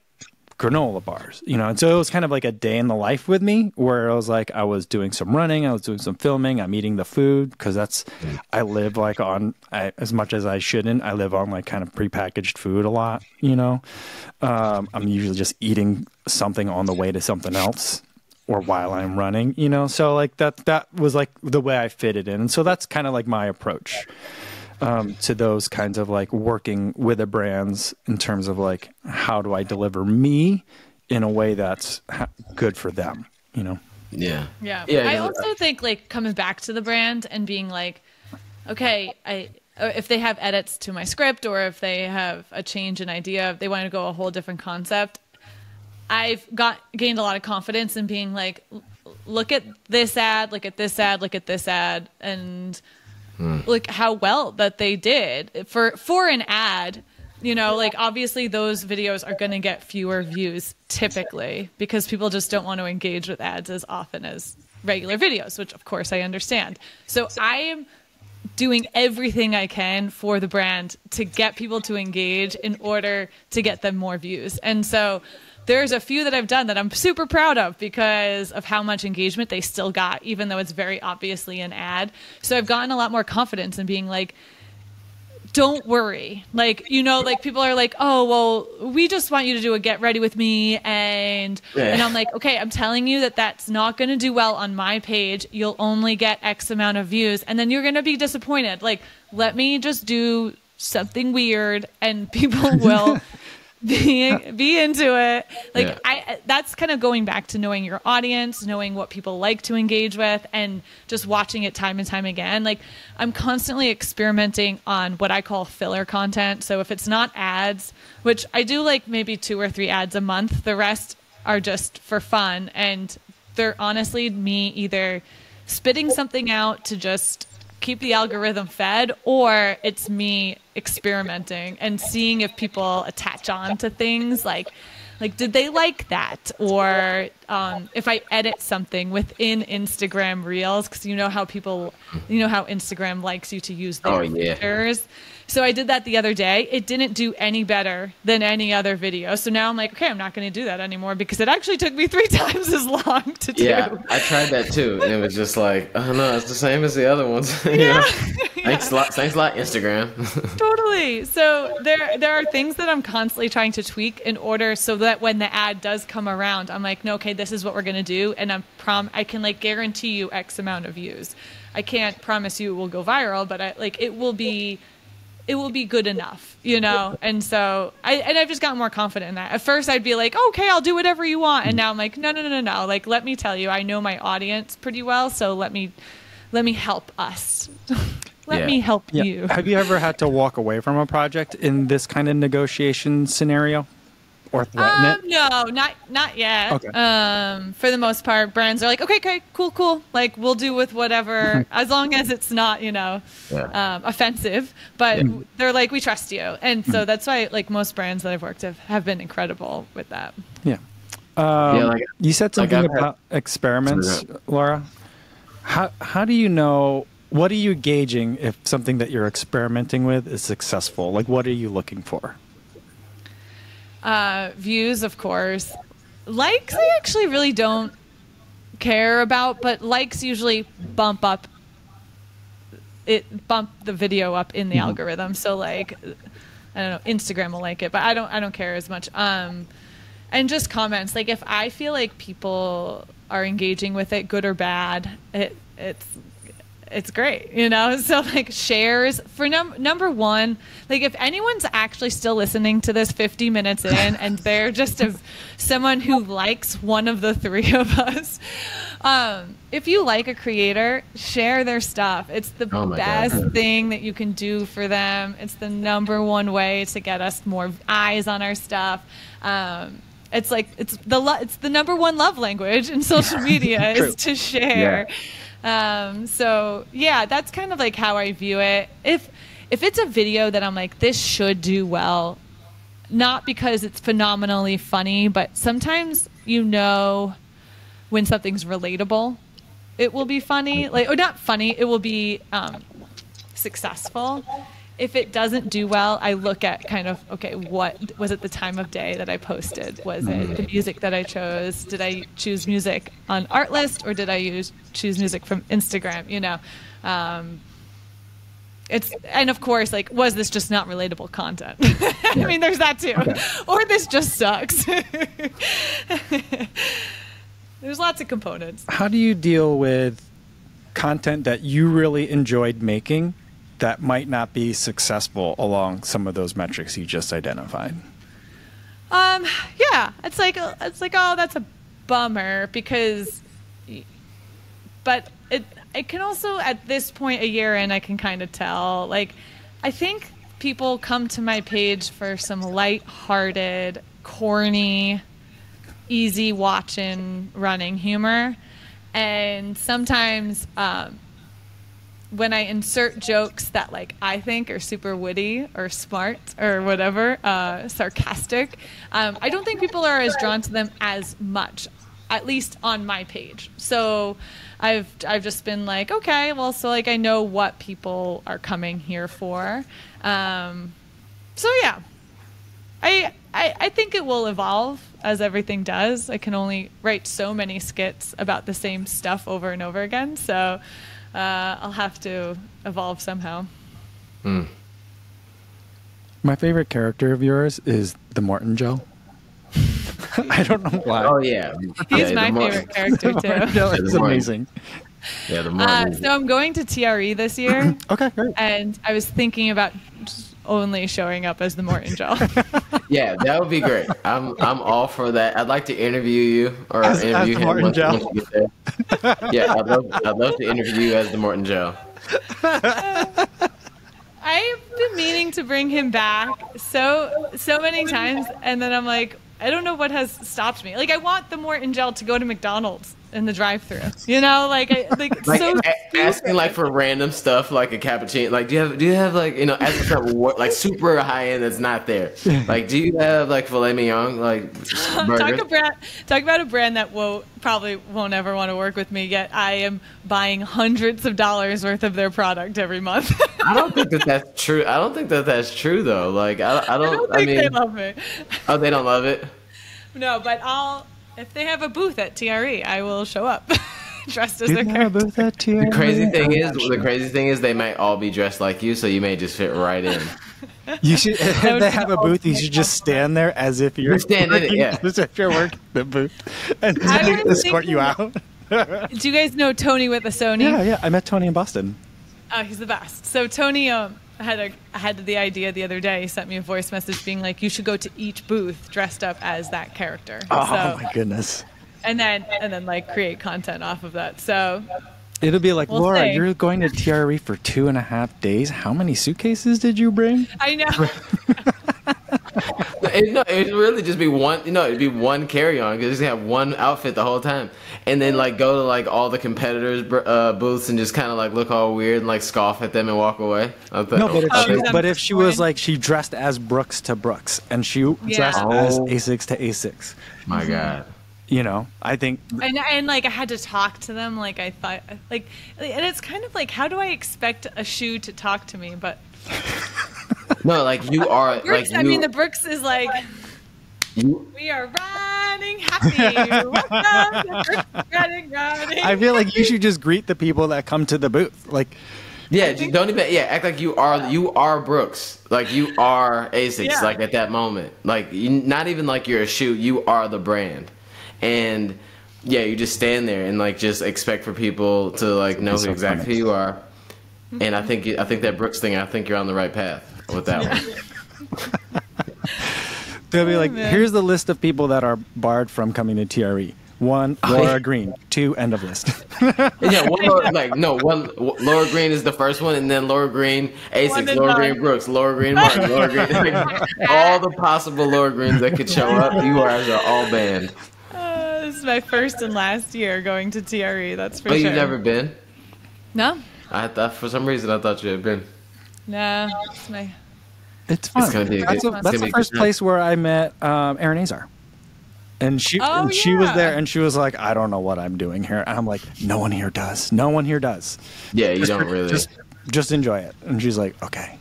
granola bars, you know. And so it was kind of like a day in the life with me where I was like, I was doing some running, I was doing some filming, I'm eating the food because that's, mm. I live like on, I, as much as I shouldn't, I live on like kind of prepackaged food a lot, you know. Um, I'm usually just eating something on the way to something else or while I'm running, you know. So like that, that was like the way I fit it in. And so that's kind of like my approach um, to those kinds of like working with the brands in terms of like how do I deliver me in a way that's good for them, you know? Yeah. Yeah. yeah I also think like coming back to the brand and being like, okay, I uh, if they have edits to my script or if they have a change in idea, if they want to go a whole different concept, I've got gained a lot of confidence in being like, look at this ad, look at this ad, look at this ad, and mm. like how well that they did for for an ad you know like obviously those videos are going to get fewer views typically because people just don't want to engage with ads as often as regular videos which of course i understand so i am doing everything i can for the brand to get people to engage in order to get them more views and so there's a few that I've done that I'm super proud of because of how much engagement they still got, even though it's very obviously an ad. So I've gotten a lot more confidence in being like, don't worry. Like, you know, like people are like, oh, well, we just want you to do a get ready with me. And, yeah. and I'm like, okay, I'm telling you that that's not going to do well on my page. You'll only get X amount of views and then you're going to be disappointed. Like, let me just do something weird and *laughs* people will *laughs* be be into it. Like Yeah. I that's kind of going back to knowing your audience, knowing what people like to engage with and just watching it time and time again. Like I'm constantly experimenting on what I call filler content. So if it's not ads, which I do like maybe two or three ads a month, the rest are just for fun and they're honestly me either spitting something out to just keep the algorithm fed or it's me experimenting and seeing if people attach on to things like like did they like that or um, if i edit something within instagram reels because you know how people you know how instagram likes you to use their Oh, yeah. features so i did that the other day. It didn't do any better than any other video. So now i'm like okay i'm not going to do that anymore because it actually took me *laughs* three times as long to do. Yeah, I tried that too, and it was just like, oh no, it's the same as the other ones. *laughs* you know? *laughs* Thanks a lot, thanks a lot, Instagram. totally. So there there are things that i'm constantly trying to tweak in order so that when the ad does come around i'm like no okay this is what we're going to do and i'm prom i can like guarantee you x amount of views. I can't promise you it will go viral but i like it will be it will be good enough you know? And so i and i've just gotten more confident in that. At first i'd be like okay i'll do whatever you want. And now i'm like no no no no no. Like let me tell you i know my audience pretty well so let me let me help us. *laughs* Let Yeah. me help Yeah. you. Have you ever had to walk away from a project in this kind of negotiation scenario, or threaten Um, it? no, not not yet. Okay. Um, for the most part, brands are like, okay, okay, cool, cool. Like we'll do with whatever, as long as it's not, you know, Yeah. um, offensive. But Yeah. they're like, we trust you, and so that's why, like most brands that I've worked with have been incredible with that. Yeah. Um, Yeah, like- you said something I've had- about experiments, Laura. How how do you know? What are you gauging if something that you're experimenting with is successful? Like, what are you looking for? Uh, views, of course. Likes, I actually really don't care about, but likes usually bump up it bump the video up in the algorithm. So like I don't know, Instagram will like it, but I don't I don't care as much. Um and just comments. Like if I feel like people are engaging with it, good or bad, it it's it's great, you know. *laughs* So like shares for num- number one, like if anyone's actually still listening to this 50 minutes in, and *laughs* they're just a someone who likes one of the three of us, um, if you like a creator, share their stuff. It's the Oh best God. thing that you can do for them. It's the number one way to get us more eyes on our stuff. Um, it's like it's the lo- it's the number one love language in *laughs* social media is to share. Um, so yeah, that's kind of like how I view it. If if it's a video that I'm like this should do well, not because it's phenomenally funny, but sometimes you know when something's relatable, it will be funny. Like or not funny, it will be um, successful. If it doesn't do well, I look at kind of okay, what was it the time of day that I posted? Was it the music that I chose? Did I choose music on Artlist or did I use choose music from Instagram? You know, um, it's and of course, like, was this just not relatable content? *laughs* I mean, there's that too, *laughs* or this just sucks. *laughs* there's lots of components. How do you deal with content that you really enjoyed making that might not be successful along some of those metrics you just identified? Um, yeah, it's like it's like oh, that's a bummer because, but it it can also at this point a year in I can kind of tell like I think people come to my page for some light-hearted, corny, easy watching running humor, and sometimes um, when I insert jokes that like I think are super witty or smart or whatever, uh, sarcastic, um, I don't think people are as drawn to them as much, at least on my page. So I've I've just been like, okay, well, so like I know what people are coming here for. Um, so yeah, I, I I think it will evolve as everything does. I can only write so many skits about the same stuff over and over again, so uh, I'll have to evolve somehow. My favorite character of yours is the Maurten Joe. *laughs* I don't know why. Oh yeah, He's yeah, my more- favorite character *laughs* Maurten too. Joe Yeah, is amazing. Yeah, the more. Uh, so I'm going to TRE this year, *clears throat* Okay, great. and I was thinking about just only showing up as the Maurten gel. *laughs* Yeah, that would be great. I'm I'm all for that. I'd like to interview you or As- as interview the him Maurten once, Gel. once you get there. Yeah, I'd love I'd love to interview you as the Maurten Gel. *laughs* I've been meaning to bring him back so so many times, and then I'm like, I don't know what has stopped me. Like, I want the Maurten gel to go to McDonald's in the drive-through. You know, like, I, like, Like so a- asking like for random stuff like a cappuccino. Like, do you have do you have like you know asking for *laughs* like super high end that's not there? Like, do you have like filet mignon like *laughs* talk, burgers? a brand, talk about a brand that will probably won't ever want to work with me. Yet I am buying hundreds of dollars worth of their product every month. *laughs* I don't think that that's true. I don't think that that's true though. Like, I, I I don't. don't I, think they mean, love me. oh, they don't love it. No, but I'll if they have a booth at TRE, I will show up *laughs* dressed as Do their they have a character. booth at TRE? The crazy thing is, not the crazy thing is, they might all be dressed like you, so you may just fit right in. *laughs* You should. If they have a booth, you *laughs* should just stand there as if you're You stand in it, yeah. As if you're working the booth, and I they escort you out. Do you guys know Tony with a Sony? Yeah, yeah. I met Tony in Boston. Oh, he's the best. So Tony um had a had the idea the other day. He sent me a voice message being like, "You should go to each booth dressed up as that character." Oh so, *laughs* my goodness. and then and then like create content off of that. So It'll be like, We'll Laura, see. you're going to TRE for two and a half days. How many suitcases did you bring? I know. *laughs* It, no, it'd really just be one. You know, it'd be one carry on because you have one outfit the whole time, and then like go to like all the competitors' uh, booths and just kind of like look all weird and like scoff at them and walk away. I No, but if Oh, she, but if she was like she dressed as Brooks to Brooks and she Yeah. dressed as Oh. Asics to Asics, my God. you know, I think and and like I had to talk to them. Like I thought, like, and it's kind of like, how do I expect a shoe to talk to me? But *laughs* No, like you are like Brooks, you. I mean, the Brooks is like. you We are running happy. Welcome to running, running. I feel like you should just greet the people that come to the booth. Like, yeah, just don't even yeah. Act like you are you are Brooks. Like you are Asics. Yeah. Like at that moment, like you, not even like you're a shoe. You are the brand, and yeah, you just stand there and like just expect for people to like know so exactly funny. who you are. And I think I think that Brooks thing. I think you're on the right path with that one. *laughs* they'll be like, man. here's the list of people that are barred from coming to TRE. One, *laughs* Laura Green. Two, end of list. *laughs* Yeah, one Laura, like no one. Laura Green is the first one, and then Laura Green, One Asics, and Laura done. Green Brooks, Laura Green Maurten, Laura Green. all the possible Laura Greens that could show up, you guys are all banned. Uh, this is my first and last year going to TRE. That's for But sure. you've never been. No, I thought for some reason I thought you had been. no. It's my. It's fun. gonna be a that's good- the- that's gonna the be first place where I met um, Erin Azar. And she Oh, and she was there and she was like, I don't know what I'm doing here. And I'm like, no one here does. No one here does. Yeah, you don't really. Just just enjoy it. And she's like, okay.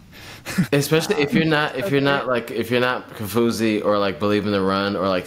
Especially if you're not if you're not *laughs* like if you're not Kofuzi or like Believe in the Run or like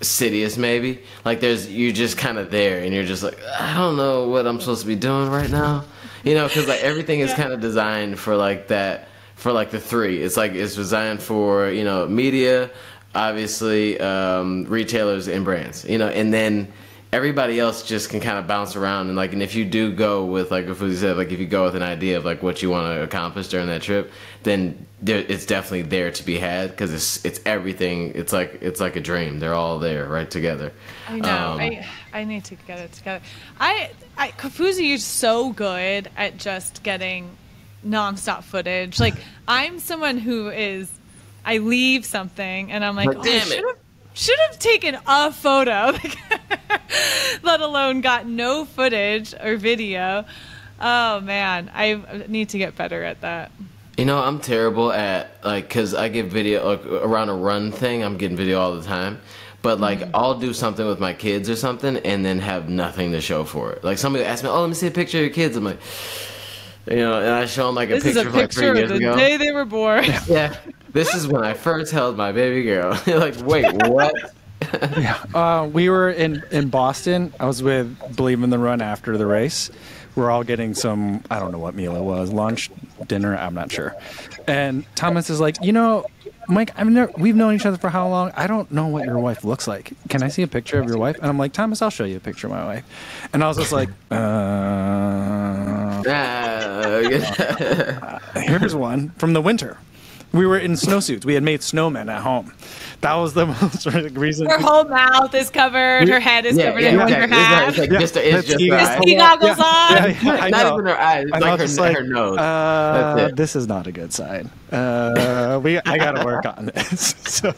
Sidious maybe like there's you're just kind of there and you're just like I don't know what I'm supposed to be doing right now you know because like everything is kind of designed for like that for like the three it's like it's designed for you know media obviously um, retailers and brands you know and then everybody else just can kind of bounce around and like and if you do go with like what Fuzi said like if you go with an idea of like what you want to accomplish during that trip then there, it's definitely there to be had because it's it's everything it's like it's like a dream they're all there right together I know. Um, I I need to get it together. I I Kofuzi is so good at just getting nonstop footage. Like I'm someone who is I leave something and I'm like, But oh, damn it. should have should have taken a photo, *laughs* let alone got no footage or video. Oh man, I need to get better at that. You know, I'm terrible at like because I get video like around a run thing. I'm getting video all the time, but like Mm-hmm. I'll do something with my kids or something, and then have nothing to show for it. Like somebody asks me, "Oh, let me see a picture of your kids." I'm like, you know, and I show them like a This is picture a from like three picture of years the ago. day they were born. *laughs* Yeah, this is when I first held my baby girl. *laughs* You're like, wait, what? *laughs* Uh, we were in, in Boston. I was with Believe in the Run after the race. We're all getting some, I don't know what meal it was, lunch, dinner, I'm not sure. And Thomas is like, you know, Mike, I've never, we've known each other for how long? I don't know what your wife looks like. Can I see a picture of your wife? And I'm like, Thomas, I'll show you a picture of my wife. And I was just like, uh, *laughs* here's one from the winter. We were in snowsuits. We had made snowmen at home. That was the *laughs* most reason. Her whole mouth is covered. Her head is Yeah, covered yeah, in okay. her It's like, hat. it's like Yeah, just, it's that's just eagle. her The eyes. ski goggles Yeah, on. yeah, yeah, Not even her eyes. It's like her, just her nose. Uh, this is not a good sign. Uh, we, I got to work on this. *laughs* so,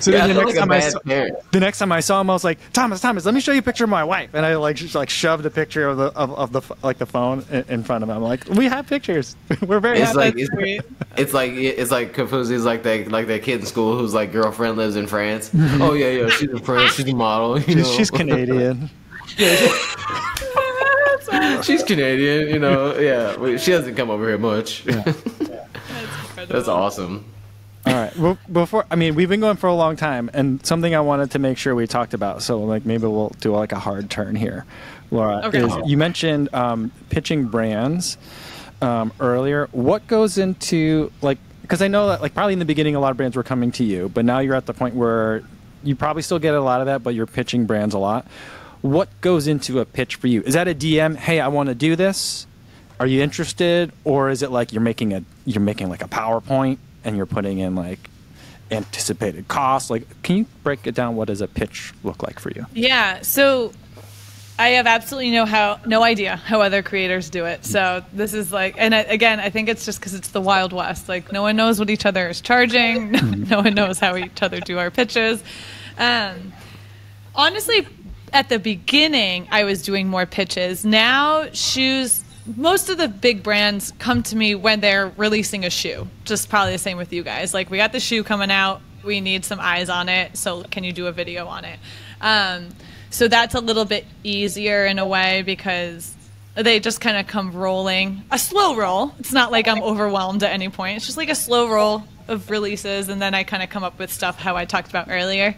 so Yeah, the next like time I saw, the next time I saw him, I was like, Thomas, Thomas, let me show you a picture of my wife. And I like just like shoved the picture of the of, of the like the phone in, in front of him. I'm like, we have pictures. *laughs* We're very It's happy. like that's it's, sweet. it's like it's like Kofuzi's like that like that kid in school who's like girlfriend lives in France. oh yeah, yeah, she's in France. She's a model. You know? she's, she's Canadian. *laughs* *laughs* she's Canadian. You know, yeah. She doesn't come over here much. *laughs* That's awesome. All right. Well, before I mean, we've been going for a long time, and something I wanted to make sure we talked about. So, like, maybe we'll do like a hard turn here, Laura. Okay. Is you mentioned um, pitching brands um, earlier. What goes into like? Because I know that like probably in the beginning a lot of brands were coming to you, but now you're at the point where you probably still get a lot of that, but you're pitching brands a lot. What goes into a pitch for you? Is that a DM? Hey, I want to do this. Are you interested, or is it like you're making a you're making like a PowerPoint and you're putting in like anticipated costs? Like, can you break it down? What does a pitch look like for you? Yeah. So I have absolutely no how no idea how other creators do it. So this is like, and I, again, I think it's just because it's the Wild West. Like no one knows what each other is charging. *laughs* no one knows how each other do our pitches. Um, honestly, at the beginning, I was doing more pitches. Now, shoes. Most of the big brands come to me when they're releasing a shoe. Just probably the same with you guys. Like, we got the shoe coming out. We need some eyes on it. So, can you do a video on it? Um, so that's a little bit easier in a way because they just kind of come rolling. A slow roll. It's not like I'm overwhelmed at any point. It's just like a slow roll of releases, and then I kind of come up with stuff how I talked about earlier.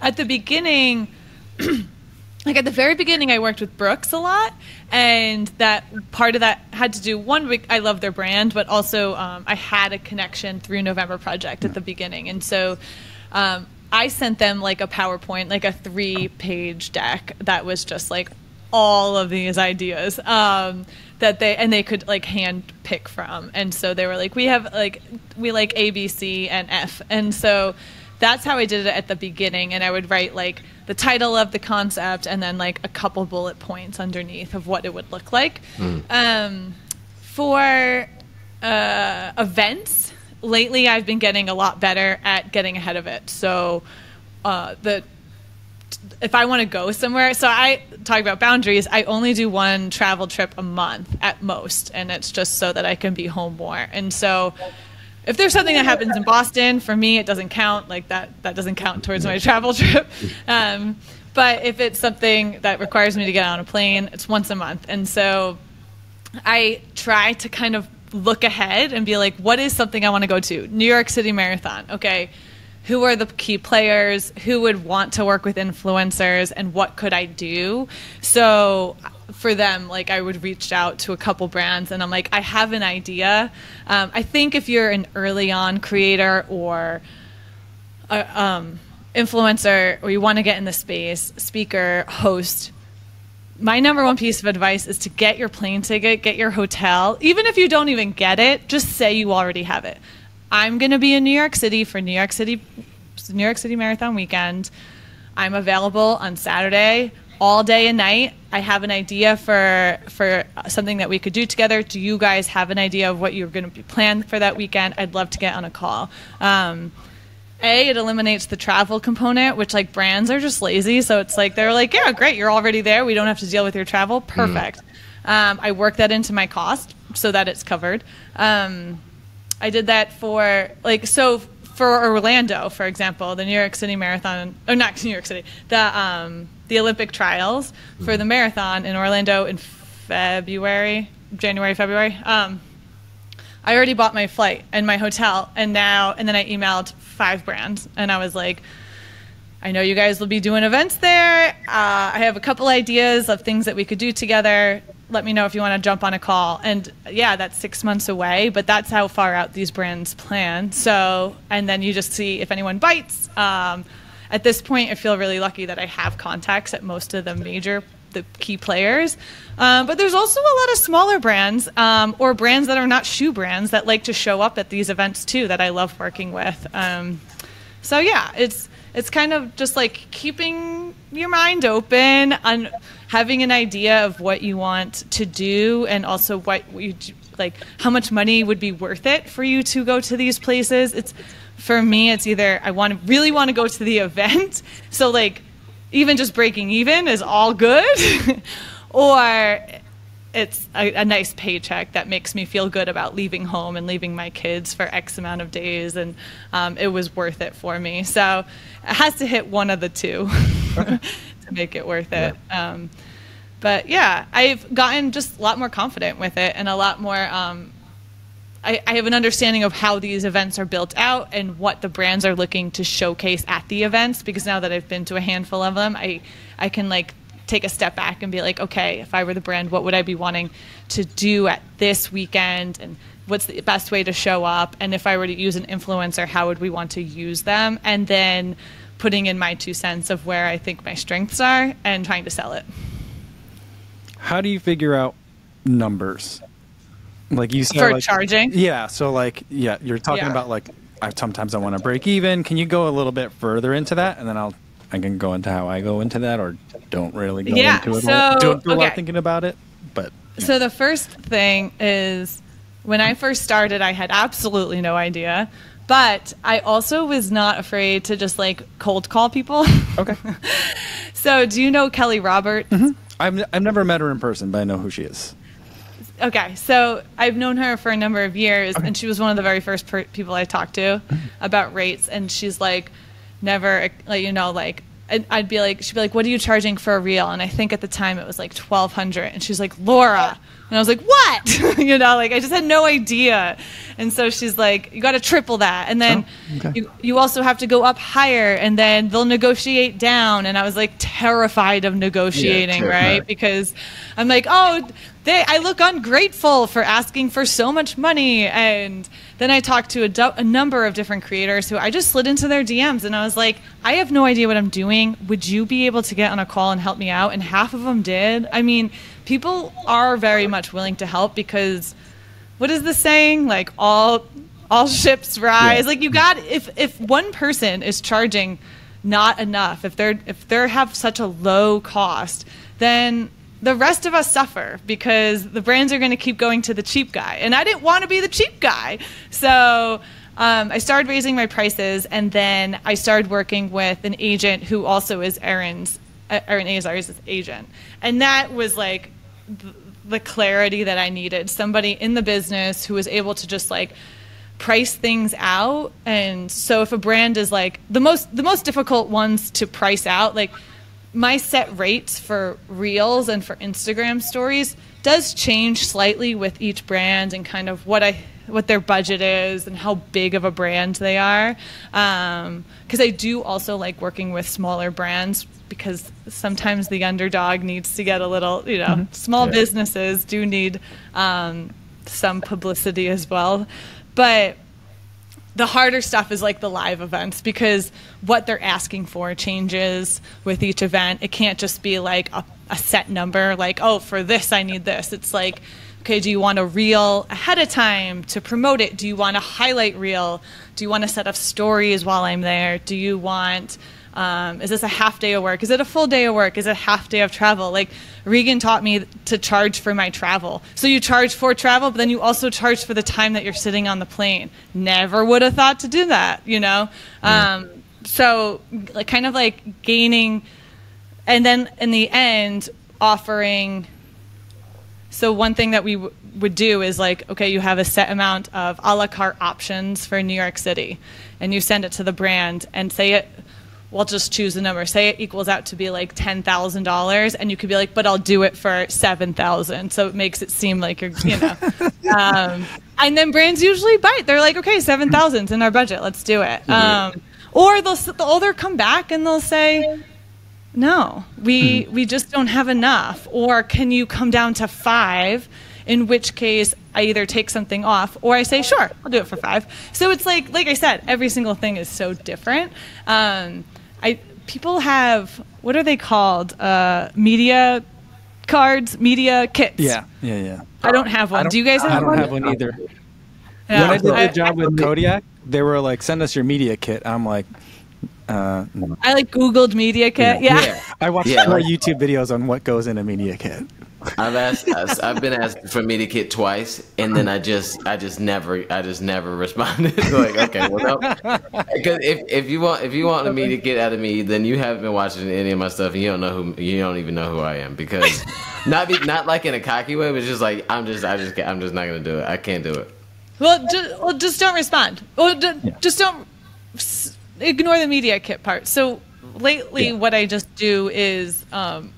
At the beginning, *clears throat* like at the very beginning, I worked with Brooks a lot, and that part of that had to do one. week I love their brand, but also um, I had a connection through November Project at the beginning, and so. Um, I sent them like a PowerPoint, like a three-page deck that was just like all of these ideas um, that they and they could like hand pick from, and so they were like, we have like we like A, B, C, and F, and so that's how I did it at the beginning. And I would write like the title of the concept and then like a couple bullet points underneath of what it would look like. Um, for uh, events, lately I've been getting a lot better at getting ahead of it. So uh, the if I want to go somewhere, so I talk about boundaries. I only do one travel trip a month at most, and it's just so that I can be home more. And so, if there's something that happens in Boston, for me, it doesn't count. Like that, that doesn't count towards my travel *laughs* trip. Um, but if it's something that requires me to get on a plane, it's once a month. And so, I try to kind of look ahead and be like, what is something I want to go to? New York City Marathon. Okay. Who are the key players? Who would want to work with influencers? And what could I do? So for them, like I would reach out to a couple brands and I'm like, I have an idea. Um, I think if you're an early on creator or a, um, influencer or you want to get in the space, speaker, host, my number one piece of advice is to get your plane ticket, get your hotel. Even if you don't even get it, just say you already have it. I'm going to be in New York City for New York City New York City Marathon weekend. I'm available on Saturday all day and night. I have an idea for for something that we could do together. Do you guys have an idea of what you're going to be planned for that weekend? I'd love to get on a call. Um, a, it eliminates the travel component, which like brands are just lazy. So it's like they're like, yeah, great, you're already there. We don't have to deal with your travel. Perfect. Um, I work that into my cost so that it's covered. Um, I did that for like so for Orlando, for example, the New York City Marathon, or not New York City, the um, the Olympic trials for the marathon in Orlando in February, January, February. Um, I already bought my flight and my hotel, and now and then I emailed five brands, and I was like, I know you guys will be doing events there. Uh, I have a couple ideas of things that we could do together. Let me know if you want to jump on a call. And yeah, that's six months away, but that's how far out these brands plan. So, and then you just see if anyone bites. Um, at this point, I feel really lucky that I have contacts at most of the major the key players. Um, but there's also a lot of smaller brands um, or brands that are not shoe brands that like to show up at these events too that I love working with. Um, so yeah, it's it's kind of just like keeping your mind open and having an idea of what you want to do and also what you like how much money would be worth it for you to go to these places. It's for me it's either I want to really want to go to the *laughs* event. So like even just breaking even is all good *laughs* or it's a, a, nice paycheck that makes me feel good about leaving home and leaving my kids for X amount of days, and um, it was worth it for me. So it has to hit one of the two *laughs* to make it worth it. Yeah. Um, but yeah, I've gotten just a lot more confident with it and a lot more. Um, I, I have an understanding of how these events are built out and what the brands are looking to showcase at the events because now that I've been to a handful of them, I I can like take a step back and be like, okay, if I were the brand, what would I be wanting to do at this weekend? And what's the best way to show up? And if I were to use an influencer, how would we want to use them? And then putting in my two cents of where I think my strengths are and trying to sell it. How do you figure out numbers? Like you said, for like, charging. Yeah. So like, yeah, you're talking yeah. about like, I, sometimes I want to break even. Can you go a little bit further into that, and then I'll I can go into how I go into that, or don't really go yeah, into it. So, don't do a okay. lot thinking about it. But so the first thing is when I first started, I had absolutely no idea. But I also was not afraid to just like cold call people. Okay. *laughs* so do you know Kelly Roberts? Mm-hmm. I've, I've never met her in person, but I know who she is. Okay, so I've known her for a number of years, okay. and she was one of the very first per- people I talked to mm-hmm. about rates. And she's like, never like you know like I'd be like she'd be like what are you charging for a reel and I think at the time it was like 1200 and she's like Laura and I was like what *laughs* you know like I just had no idea and so she's like you got to triple that and then oh, okay. you, you also have to go up higher and then they'll negotiate down and I was like terrified of negotiating yeah, right because I'm like oh they I look ungrateful for asking for so much money and then I talked to a, a, number of different creators who I just slid into their DMs and I was like, I have no idea what I'm doing. Would you be able to get on a call and help me out? And half of them did. I mean, people are very much willing to help because what is the saying? Like all all ships rise. Yeah. Like you got if if one person is charging not enough, if they're if they have such a low cost, then the rest of us suffer because the brands are going to keep going to the cheap guy. And I didn't want to be the cheap guy. So um, I started raising my prices and then I started working with an agent who also is Erin's, uh, Erin Azar's agent. And that was like the clarity that I needed. Somebody in the business who was able to just like, price things out and so if a brand is like the most the most difficult ones to price out like my set rates for reels and for Instagram stories does change slightly with each brand and kind of what I what their budget is and how big of a brand they are. Because um, I do also like working with smaller brands because sometimes the underdog needs to get a little, you know, mm-hmm. small yeah. businesses do need um, some publicity as well. But the harder stuff is like the live events because what they're asking for changes with each event. It can't just be like a, a, set number, like, oh, for this, I need this. It's like, okay, do you want a reel ahead of time to promote it? Do you want a highlight reel? Do you want to set up stories while I'm there? Do you want um, is this a half day of work? Is it a full day of work? Is it a half day of travel? Like Regan taught me to charge for my travel. So you charge for travel, but then you also charge for the time that you're sitting on the plane. Never would have thought to do that, you know? Um, so like kind of like gaining, and then in the end, offering. So one thing that we w- would do is like, okay, you have a set amount of a la carte options for New York City, and you send it to the brand and say it we'll just choose a number. Say it equals out to be like ten thousand dollars, and you could be like, "But I'll do it for seven thousand. So it makes it seem like you're, you know. *laughs* um, and then brands usually bite. They're like, "Okay, seven thousand's in our budget. Let's do it." Um, or they'll they'll come back and they'll say, "No, we mm-hmm. we just don't have enough." Or can you come down to five? in which case I either take something off or I say, sure, I'll do it for five. So it's like, like I said, every single thing is so different. Um, I people have what are they called? Uh, media cards, media kits. Yeah, yeah, yeah. I don't have one. Don't- Do you guys have one? I don't one? have one either. Yeah. When I did I- the job with Kodiak, they were like, "Send us your media kit." I'm like, uh, no. I like Googled media kit. Yeah. Yeah. I watched Yeah, more like- YouTube videos on what goes in a media kit. I've asked. I've been asked for media kit twice, and then I just, I just never, I just never *laughs* responded. *laughs* like, okay, well, no, because if if you want, if you want a media kit out of me, then you haven't been watching any of my stuff, and you don't know who, you don't even know who I am. Because *laughs* not be, not like in a cocky way, but just like I'm just, I just, can't- I'm just not gonna do it. I can't do it. Well, just, well, just don't respond. Well, d- just don't s- ignore the media kit part. So lately, Yeah. what I just do is um,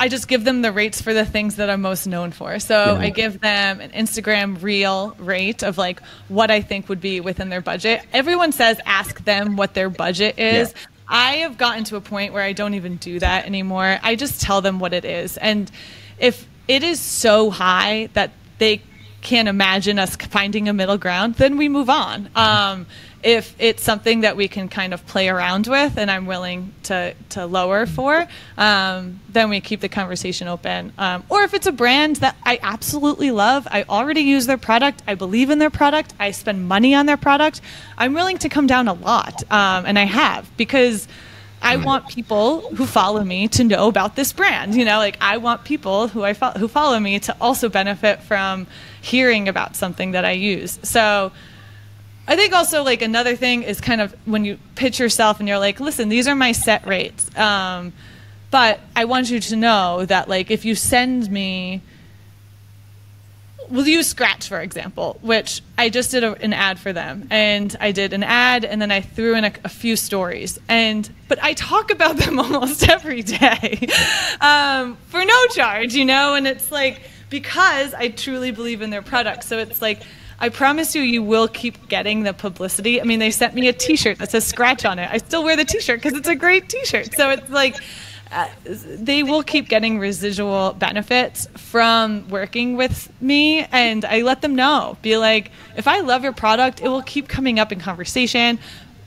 I just give them the rates for the things that I'm most known for. So I give them an Instagram reel rate of like what I think would be within their budget. Everyone says ask them what their budget is. Yeah. I have gotten to a point where I don't even do that anymore. I just tell them what it is. And if it is so high that they can't imagine us finding a middle ground, then we move on. Um, if it's something that we can kind of play around with and I'm willing to, to lower for, um, then we keep the conversation open. Um, or if it's a brand that I absolutely love, I already use their product, I believe in their product, I spend money on their product, I'm willing to come down a lot. Um, and I have because. I want people who follow me to know about this brand. You know, like I want people who I fo- who follow me to also benefit from hearing about something that I use. So I think also like another thing is kind of when you pitch yourself and you're like, listen, these are my set rates. Um, but I want you to know that like if you send me we'll use Skratch for example, which I just did a, an ad for them, and I did an ad, and then I threw in a, a few stories, and but I talk about *laughs* them almost every day *laughs* um, for no charge, you know, and it's like because I truly believe in their product, so it's like. I promise you, you will keep getting the publicity. I mean, they sent me a T-shirt that says "Skratch" on it. I still wear the T-shirt because it's a great T-shirt. So it's like, uh, they will keep getting residual benefits from working with me and i let them know be like if i love your product it will keep coming up in conversation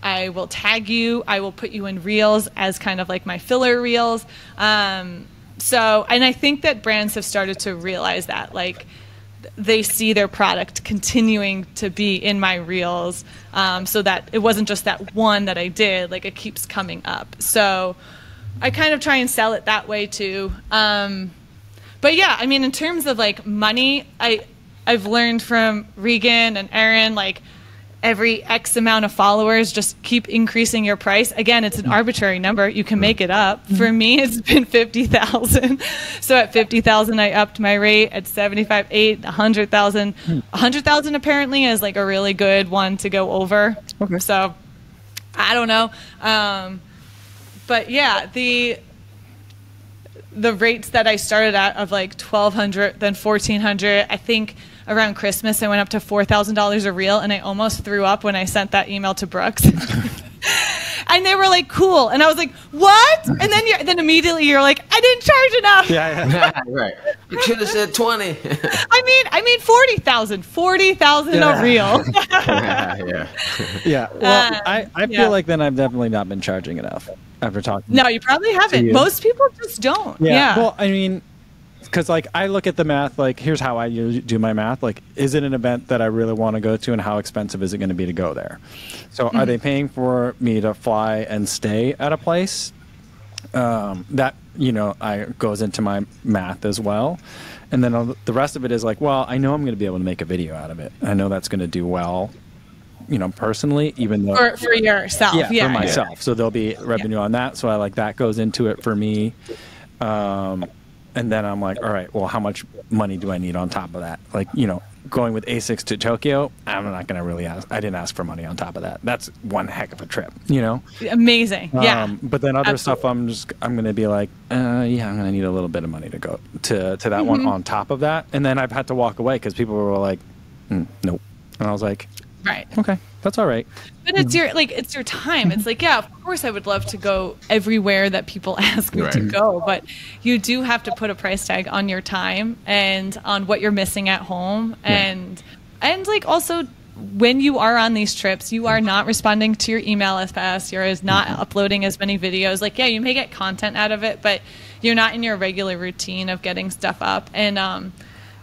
i will tag you i will put you in reels as kind of like my filler reels um, so and i think that brands have started to realize that like they see their product continuing to be in my reels um, so that it wasn't just that one that i did like it keeps coming up so I kind of try and sell it that way too. Um, but yeah, I mean, in terms of like money, I I've learned from Regan and Erin like every X amount of followers, just keep increasing your price. Again, it's an arbitrary number; you can make it up. For me, it's been fifty thousand. So at fifty thousand, I upped my rate. At seventy-five, eight, a hundred thousand. A hundred thousand apparently is like a really good one to go over. Okay. So I don't know. Um, but yeah, the the rates that I started at of like twelve hundred, then fourteen hundred. I think around Christmas I went up to four thousand dollars a reel, and I almost threw up when I sent that email to Brooks. *laughs* and they were like, "Cool," and I was like, "What?" And then you then immediately you're like, "I didn't charge enough." Yeah, yeah. *laughs* right. You should have said twenty. *laughs* I mean, I mean forty thousand, forty thousand Yeah. a reel. yeah. Yeah. Well, Uh, I, I feel yeah. like then I've definitely not been charging enough after talking. no, you probably haven't. you. Most people just don't. Yeah. Well, I mean, because like I look at the math, like here's how I do my math. Like, is it an event that I really want to go to, and how expensive is it going to be to go there? So, Mm-hmm. are they paying for me to fly and stay at a place? Um, that you know, I goes into my math as well. And then on the rest of it is like, well, I know I'm going to be able to make a video out of it. I know that's going to do well, you know, personally, even though for, for yourself. yeah, Yeah. for myself. So there'll be revenue on that. So I like that goes into it for me. Um, and then I'm like, all right, well, how much money do I need on top of that? Like, you know, going with Asics to Tokyo, I'm not going to really ask. I didn't ask for money on top of that. That's one heck of a trip, you know? Amazing. Yeah. Um, but then other stuff, I'm just, I'm going to be like, uh, yeah, I'm going to need a little bit of money to go to, to that Mm-hmm. one on top of that. And then I've had to walk away because people were like, mm, nope. And I was like, right. okay, that's all right. But it's your like it's your time. It's like, yeah, of course I would love to go everywhere that people *laughs* ask me to go, but you do have to put a price tag on your time and on what you're missing at home and and like also when you are on these trips, you are not responding to your email as fast. You're as not Mm-hmm. uploading as many videos. Like, yeah, you may get content out of it, but you're not in your regular routine of getting stuff up. And um,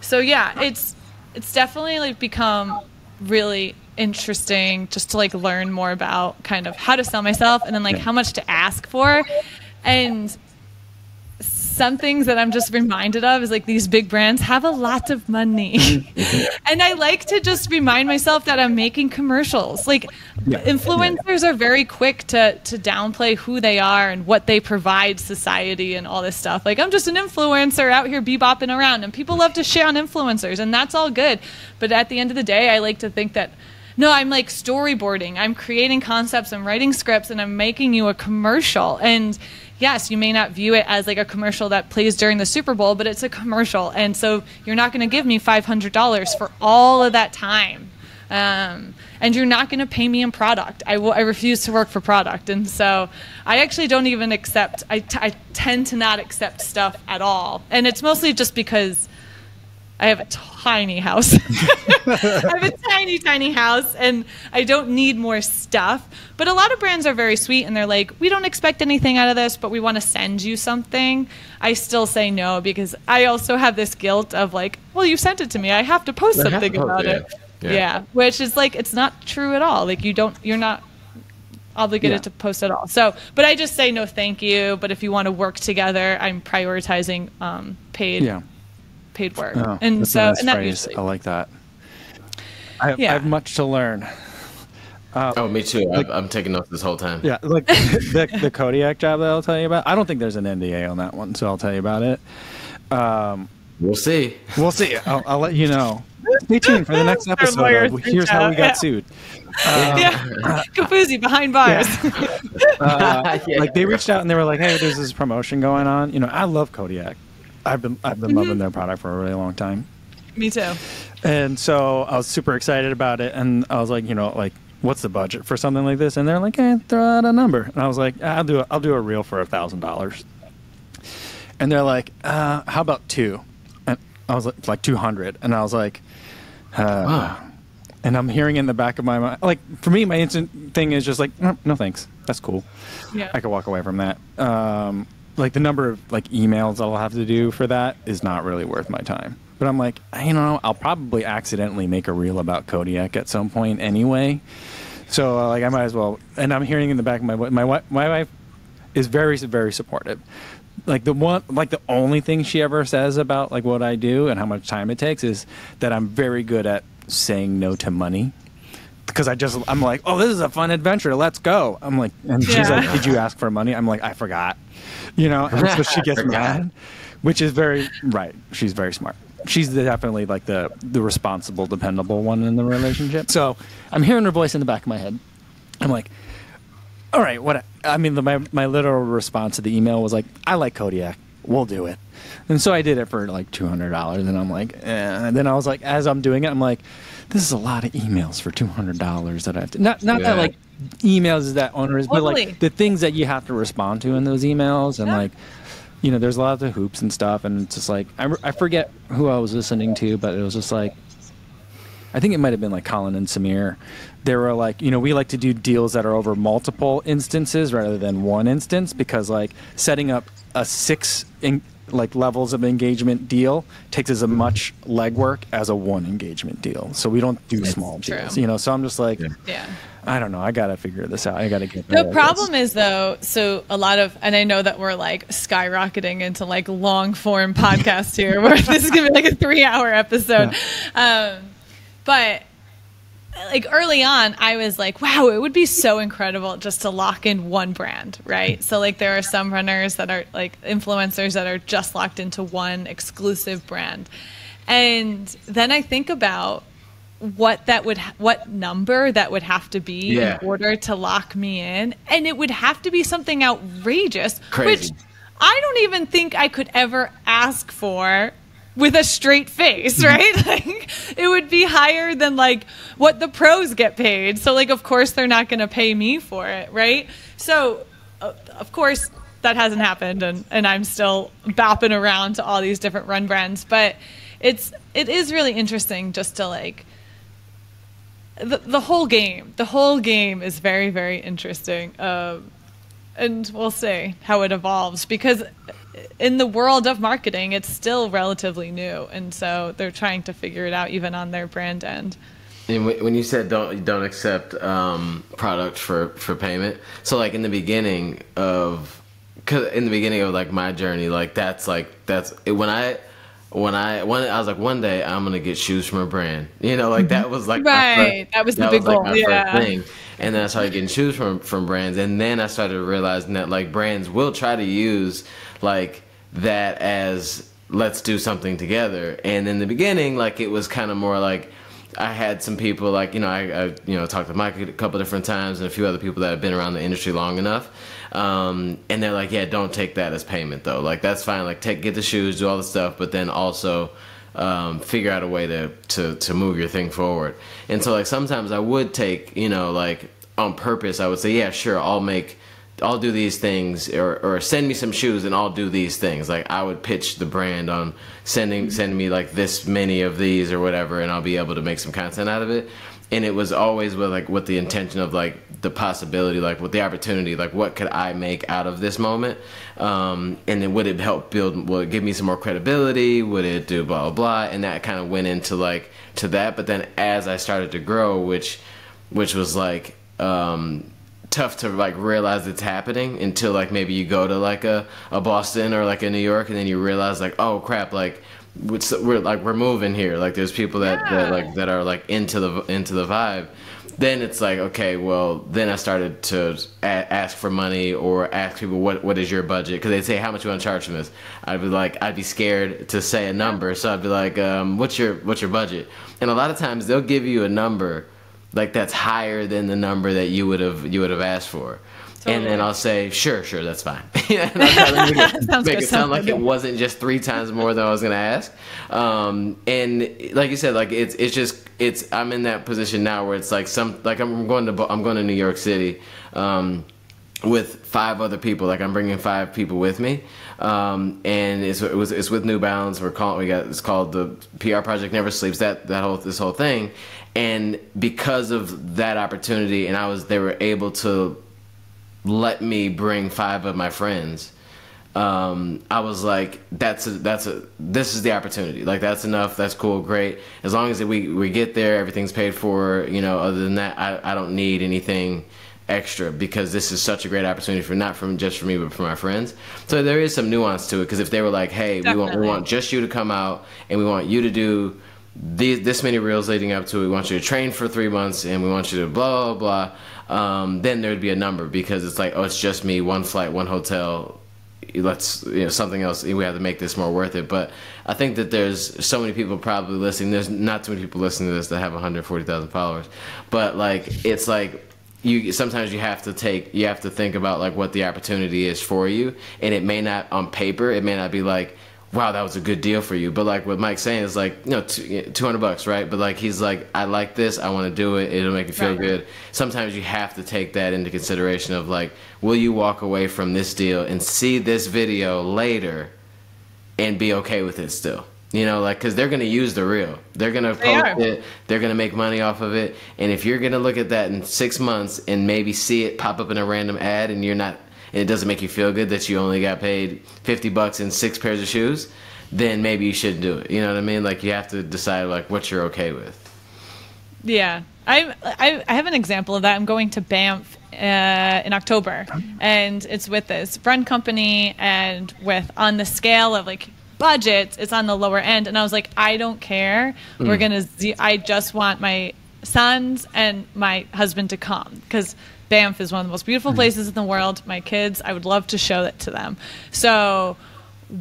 so, yeah, it's it's definitely like become really interesting just to like learn more about kind of how to sell myself and then like Yeah. how much to ask for and some things that I'm just reminded of is like these big brands have a lot of money. Mm-hmm. *laughs* and I like to just remind myself that I'm making commercials. Like Yeah. influencers are very quick to to downplay who they are and what they provide society and all this stuff. Like I'm just an influencer out here bebopping around and people love to share on influencers and that's all good. But at the end of the day, I like to think that no, I'm like storyboarding. I'm creating concepts, I'm writing scripts, and I'm making you a commercial. And yes, you may not view it as like a commercial that plays during the Super Bowl, but it's a commercial. And so you're not going to give me $500 for all of that time. Um, and you're not going to pay me in product. I, refuse to work for product. And so I actually don't even accept, I, t- I tend to not accept stuff at all. And it's mostly just because I have a tiny house. *laughs* I have a tiny, tiny house, and I don't need more stuff. But a lot of brands are very sweet, and they're like, "We don't expect anything out of this, but we want to send you something." I still say no because I also have this guilt of like, "Well, you sent it to me. I have to post something to about it, it." yeah. Yeah. Which is like it's not true at all. Like you don't, you're not obligated Yeah. to post at all. So, but I just say no, thank you. But if you want to work together, I'm prioritizing um, paid Yeah. Paid work. Oh, and that's a so nice and that phrase. usually I like that. I have, I have much to learn. Oh, me too. I'm, I'm taking notes this whole time. Yeah, like *laughs* the, the Kodiak job that I'll tell you about. I don't think there's an NDA on that one, so I'll tell you about it. We'll see. We'll see. I'll, I'll let you know. Stay tuned for the next episode. Of Here's how we out. got Yeah. sued. yeah, *laughs* Kofuzi behind bars. *laughs* Uh, like they reached out and they were like, "Hey, there's this promotion going on." You know, I love Kodiak. I've been I've been Mm-hmm. loving their product for a really long time. Me too. And so I was super excited about it, and I was like, you know, like, what's the budget for something like this? And they're like, hey, throw out a number. And I was like, I'll do a, I'll do a reel for a thousand dollars. And they're like, uh, how about two? And I was like, like two hundred. And I was like, uh, Wow. and I'm hearing in the back of my mind, like, for me, my instant thing is just like, no, no thanks, that's cool. Yeah. I could walk away from that. Um, like the number of like emails I'll have to do for that is not really worth my time. But I'm like, you know, I'll probably accidentally make a reel about Kodiak at some point anyway. So uh, like I might as well. And I'm hearing in the back of my my wi- my wife is very very supportive. Like the one like the only thing she ever says about like what I do and how much time it takes is that I'm very good at saying no to money. Because I just I'm like, oh, this is a fun adventure. Let's go. I'm like, and she's Yeah. like, did you ask for money? I'm like, I forgot. You know, and so she *laughs* gets mad, which is very right. She's very smart. She's definitely like the the responsible, dependable one in the relationship. So I'm hearing her voice in the back of my head. I'm like, all right, what? I mean, the, my my literal response to the email was like, I like Kodiak. We'll do it. And so I did it for like two hundred dollars, and I'm like, eh. and then I was like, as I'm doing it, I'm like, this is a lot of emails for two hundred dollars that I have to. Not not that like emails is that onerous, but like the things that you have to respond to in those emails, and Yeah. like, you know, there's a lot of hoops and stuff, and it's just like I, I forget who I was listening to, but it was just like I think it might have been like Colin and Samir. They were like, you know, we like to do deals that are over multiple instances rather than one instance because like setting up a six in, like levels of engagement deal takes as much legwork as a one engagement deal. So we don't do small true. deals, you know. So I'm just like, Yeah. I don't know. I gotta figure this out. I gotta get. The problem is though, so a lot of, and I know that we're like skyrocketing into like long form *laughs* podcast here, where this is gonna be like a three hour episode. Um, but like early on, I was like, wow, it would be so incredible just to lock in one brand, right? So like there are some runners that are like influencers that are just locked into one exclusive brand. And then I think about what that would ha- what number that would have to be Yeah. in order to lock me in and it would have to be something outrageous Crazy. which I don't even think I could ever ask for with a straight face, right? *laughs* like it would be higher than like what the pros get paid. So like of course they're not going to pay me for it, right? So uh, of course that hasn't happened and and I'm still bopping around to all these different run brands, but it's it is really interesting just to like the, the whole game, the whole game is very, very interesting. Um, and we'll see how it evolves because in the world of marketing, it's still relatively new. And so they're trying to figure it out even on their brand end. And when you said don't don't accept um, product for for payment, so like in the beginning of, cause in the beginning of like my journey, like that's like that's when I when I when I was like one day I'm gonna get shoes from a brand, you know, like that was like right. First, that was the that big was, goal, like, yeah. thing. And then I started getting shoes from from brands, and then I started realizing that like brands will try to use like that as let's do something together. And in the beginning, like it was kind of more like I had some people like you know I, I, you know talked to Mike a couple different times and a few other people that have been around the industry long enough, um, and they're like, yeah, don't take that as payment though. Like that's fine. Like take get the shoes, do all the stuff, but then also um, figure out a way to, to to move your thing forward. And so like sometimes I would take you know like on purpose I would say yeah sure I'll make I'll do these things or, or send me some shoes and I'll do these things. Like I would pitch the brand on sending send me like this many of these or whatever and I'll be able to make some content out of it. And it was always with like with the intention of like the possibility, like with the opportunity, like what could I make out of this moment? Um, and then would it help build would it give me some more credibility? Would it do blah blah blah? And that kind of went into like to that. But then as I started to grow, which which was like um, tough to like realize it's happening until like maybe you go to like a, a Boston or like a New York and then you realize like oh crap like we're like we're moving here. Like there's people that, yeah. that like that are like into the into the vibe. Then it's like okay well then i started to a- ask for money or ask people what what is your budget? Because they'd say how much you want to charge from this? I'd be like i'd be scared to say a number. So i'd be like um, what's your what's your budget? And a lot of times they'll give you a number like that's higher than the number that you would have you would have asked for. Totally. And then I'll say, sure, sure, that's fine. *laughs* *laughs* make it, make it sound like it wasn't just three times more than I was going to ask. Um, and like you said, like it's it's just it's I'm in that position now where it's like some like I'm going to I'm going to New York City. Um, with five other people. Like I'm bringing five people with me, um, and it's it was it's with New Balance. We're calling we got it's called the PR Project Never Sleeps. That that whole this whole thing, and because of that opportunity, and I was they were able to let me bring five of my friends. Um, I was like, that's a, that's a this is the opportunity. Like that's enough. That's cool. Great. As long as we we get there, everything's paid for. You know, other than that, I I don't need anything extra because this is such a great opportunity for not from just for me but for my friends. So there is some nuance to it because if they were like, "Hey, Definitely. we want we want just you to come out and we want you to do these, this many reels leading up to. We want you to train for three months and we want you to blah blah blah." Um, then there'd be a number because it's like, "Oh, it's just me, one flight, one hotel." Let's you know something else. We have to make this more worth it. But I think that there's so many people probably listening. There's not too many people listening to this that have 140,000 followers. But like, it's like you sometimes you have to take you have to think about like what the opportunity is for you and it may not on paper it may not be like wow that was a good deal for you. But like what mike's saying is like you know 200 bucks right? But like he's like i like this i want to do it it'll make you feel right. good. Sometimes you have to take that into consideration of like will you walk away from this deal and see this video later and be okay with it still? You know, like because they're gonna use the reel, they're gonna they post are. it, they're gonna make money off of it, and if you're gonna look at that in six months and maybe see it pop up in a random ad, and you're not, and it doesn't make you feel good that you only got paid fifty bucks and six pairs of shoes, then maybe you shouldn't do it. You know what I mean? Like you have to decide like what you're okay with. Yeah, I I, I have an example of that. I'm going to Banff uh, in October, and it's with this friend company and with on the scale of like budgets, it's on the lower end. And I was like, I don't care. Mm. We're gonna. Z- I just want my sons and my husband to come because Banff is one of the most beautiful mm. places in the world. My kids, I would love to show it to them. So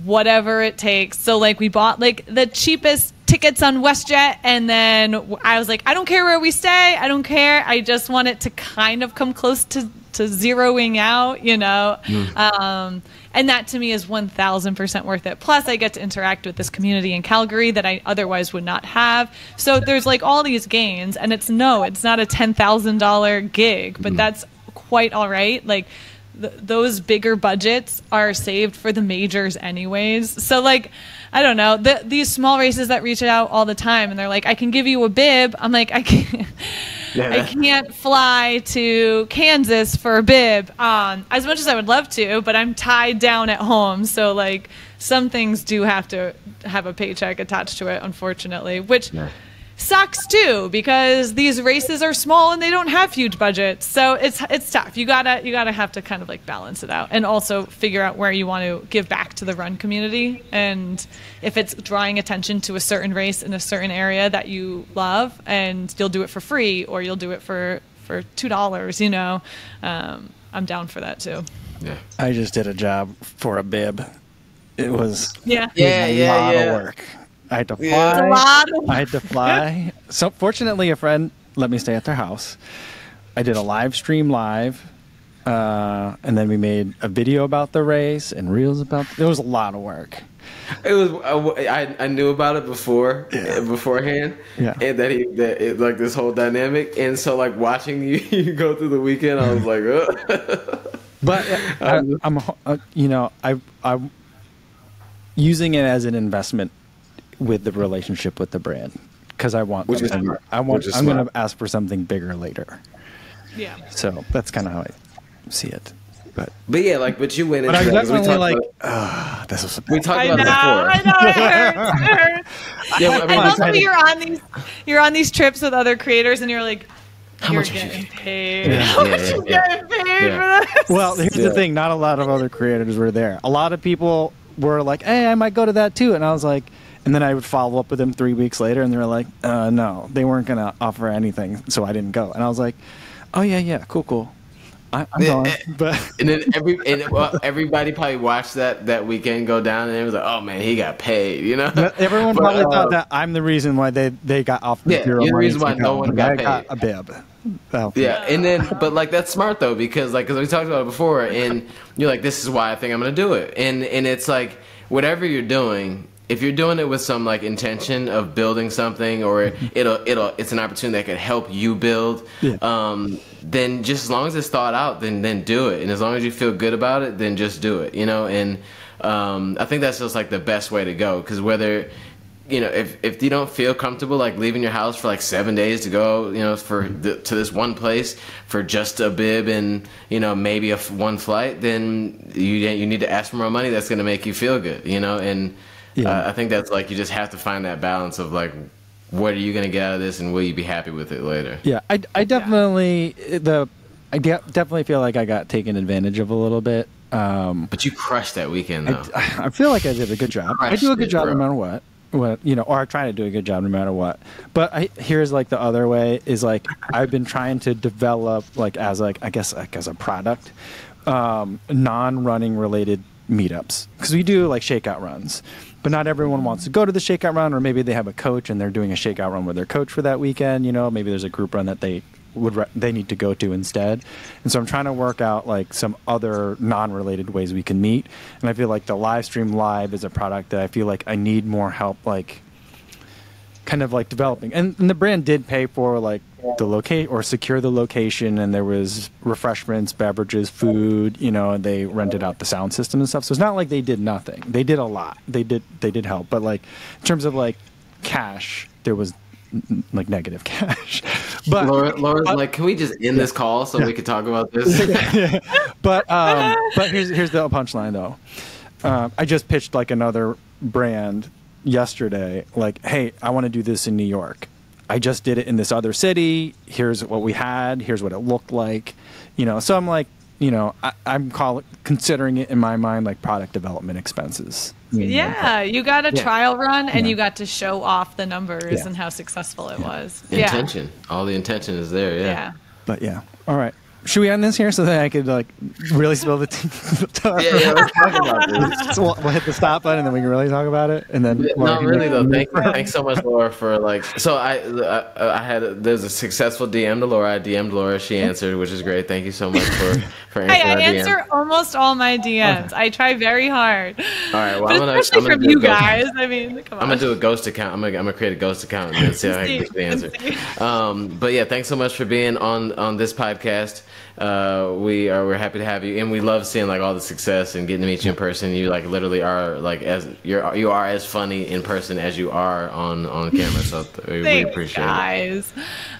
whatever it takes. So like we bought like the cheapest tickets on WestJet and then I was like I don't care where we stay. I don't care. I just want it to kind of come close to to zeroing out, you know. Mm. Um, and that to me is 1000% worth it plus i get to interact with this community in calgary that i otherwise would not have so there's like all these gains and it's no it's not a $10000 gig but mm. that's quite all right like th- those bigger budgets are saved for the majors anyways. So like, I don't know, the, these small races that reach out all the time and they're like, I can give you a bib. I'm like, I can't, Yeah. I can't fly to Kansas for a bib. Um, as much as I would love to, but I'm tied down at home. So like, some things do have to have a paycheck attached to it, unfortunately, which Yeah. Sucks too because these races are small and they don't have huge budgets. So it's it's tough. You gotta you gotta have to kind of like balance it out and also figure out where you want to give back to the run community and if it's drawing attention to a certain race in a certain area that you love and you'll do it for free or you'll do it for for two dollars. You know, um, I'm down for that too. Yeah. I just did a job for a bib. It was Yeah. Yeah, a yeah, lot yeah. of work. I had to fly. Yeah. A lot of I had to fly. So fortunately, a friend let me stay at their house. I did a live stream live, uh, and then we made a video about the race and reels about. It was a lot of work. It was I, I knew about it before Yeah. beforehand, Yeah. and that he that it, like this whole dynamic, and so like watching *laughs* you, you go through the weekend, I was like, oh. *laughs* But uh, *laughs* I, I'm, uh, you know, I, I'm using it as an investment with the relationship with the brand because I want. Which is something- I want. Which is I'm going to ask for something bigger later. yeah. So that's kind of how I see it. But but yeah, like but you went into but I'm we talked like, about, ah, this was. we talked I about know, it before. I know, it hurts, it *laughs* hurts. Yeah, I mean, and we also you're on these you're on these trips with other creators and you're like How you're much was you getting getting paid Yeah. how Yeah, much yeah, you yeah. getting paid Yeah. for this Well, here's Yeah. the thing: not a lot of other creators were there. A lot of people were like, "Hey, I might go to that too," and I was like, and then I would follow up with them three weeks later, and they were like, uh, "No, they weren't going to offer anything," so I didn't go. And I was like, "Oh yeah, yeah, cool, cool, I, I'm Yeah, going." eh, *laughs* But And then every and well, everybody probably watched that that weekend go down, and it was like, oh man, he got paid, you know. everyone *laughs* But, probably uh, thought that I'm the reason why they they got off the Yeah, zero the reason why no one got I got a bib. Oh, Yeah, and then but like that's smart though because like because we talked about it before, and you're like, this is why I think I'm gonna do it, and and it's like whatever you're doing, if you're doing it with some like intention of building something, or it'll it'll it's an opportunity that could help you build, Yeah. um, then just as long as it's thought out, then then do it, and as long as you feel good about it, then just do it, you know, and um, I think that's just like the best way to go because whether you know, if if you don't feel comfortable like leaving your house for like seven days to go, you know, for the, to this one place for just a bib and you know maybe a f- one flight, then you you need to ask for more money. That's going to make you feel good, you know. And Yeah. uh, I think that's like you just have to find that balance of like, what are you going to get out of this, and will you be happy with it later? Yeah, I, I definitely the I de- definitely feel like I got taken advantage of a little bit. Um, But you crushed that weekend though. I, I feel like I did a good job. I do a Crushed good it, job no matter what. What you know, or I try to do a good job no matter what. But I, here's like the other way is like I've been trying to develop like as like I guess like as a product, um, non-running related meetups because we do like shakeout runs, but not everyone wants to go to the shakeout run, or maybe they have a coach and they're doing a shakeout run with their coach for that weekend. You know, maybe there's a group run that they would re- they need to go to instead. And so I'm trying to work out like some other non-related ways we can meet. And I feel like the live stream live is a product that I feel like I need more help like kind of like developing. And, and the brand did pay for like the locate or secure the location and there was refreshments, beverages, food, you know, and they rented out the sound system and stuff. So it's not like they did nothing. They did a lot. They did they did help, but like in terms of like cash, there was like negative *laughs* cash. But Laura, Laura's like, can we just end this call so we can talk about this? *laughs* but um, *laughs* but here's here's the punchline though. Um, I just pitched like another brand yesterday. Like, hey, I want to do this in New York. I just did it in this other city. Here's what we had. Here's what it looked like. You know, so I'm like, you know, I, I'm call considering it in my mind like product development expenses. yeah you got a Yeah. trial run and Yeah. you got to show off the numbers Yeah. and how successful it was yeah Intention. All the intention is there. Yeah. yeah But yeah, all right. Should we end this here so that I could like really spill the tea? *laughs* Yeah, yeah, let's talk about this. so *laughs* we'll, we'll hit the stop button and then we can really talk about it. And then Yeah, Laura No, can really make- though. *laughs* Thank, thanks so much, Laura, for like. So I, I, I had there's a successful DM to Laura. I DM'd Laura. She answered, which is great. Thank you so much for for answering Hey, I our DM. answer almost all my DMs. I try very hard. All right, well, but I'm gonna, especially I'm gonna from you ghost- guys. I mean, come on. I'm gonna do a ghost account. I'm gonna, I'm gonna create a ghost account and see how I can get the answer. Um, but yeah, thanks so much for being on on this podcast. Uh, we are we're happy to have you, and we love seeing like all the success and getting to meet you in person. You like literally are like as you're you are as funny in person as you are on on camera. So we, *laughs* we appreciate it. guys.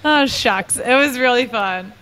Oh shucks, it was really fun.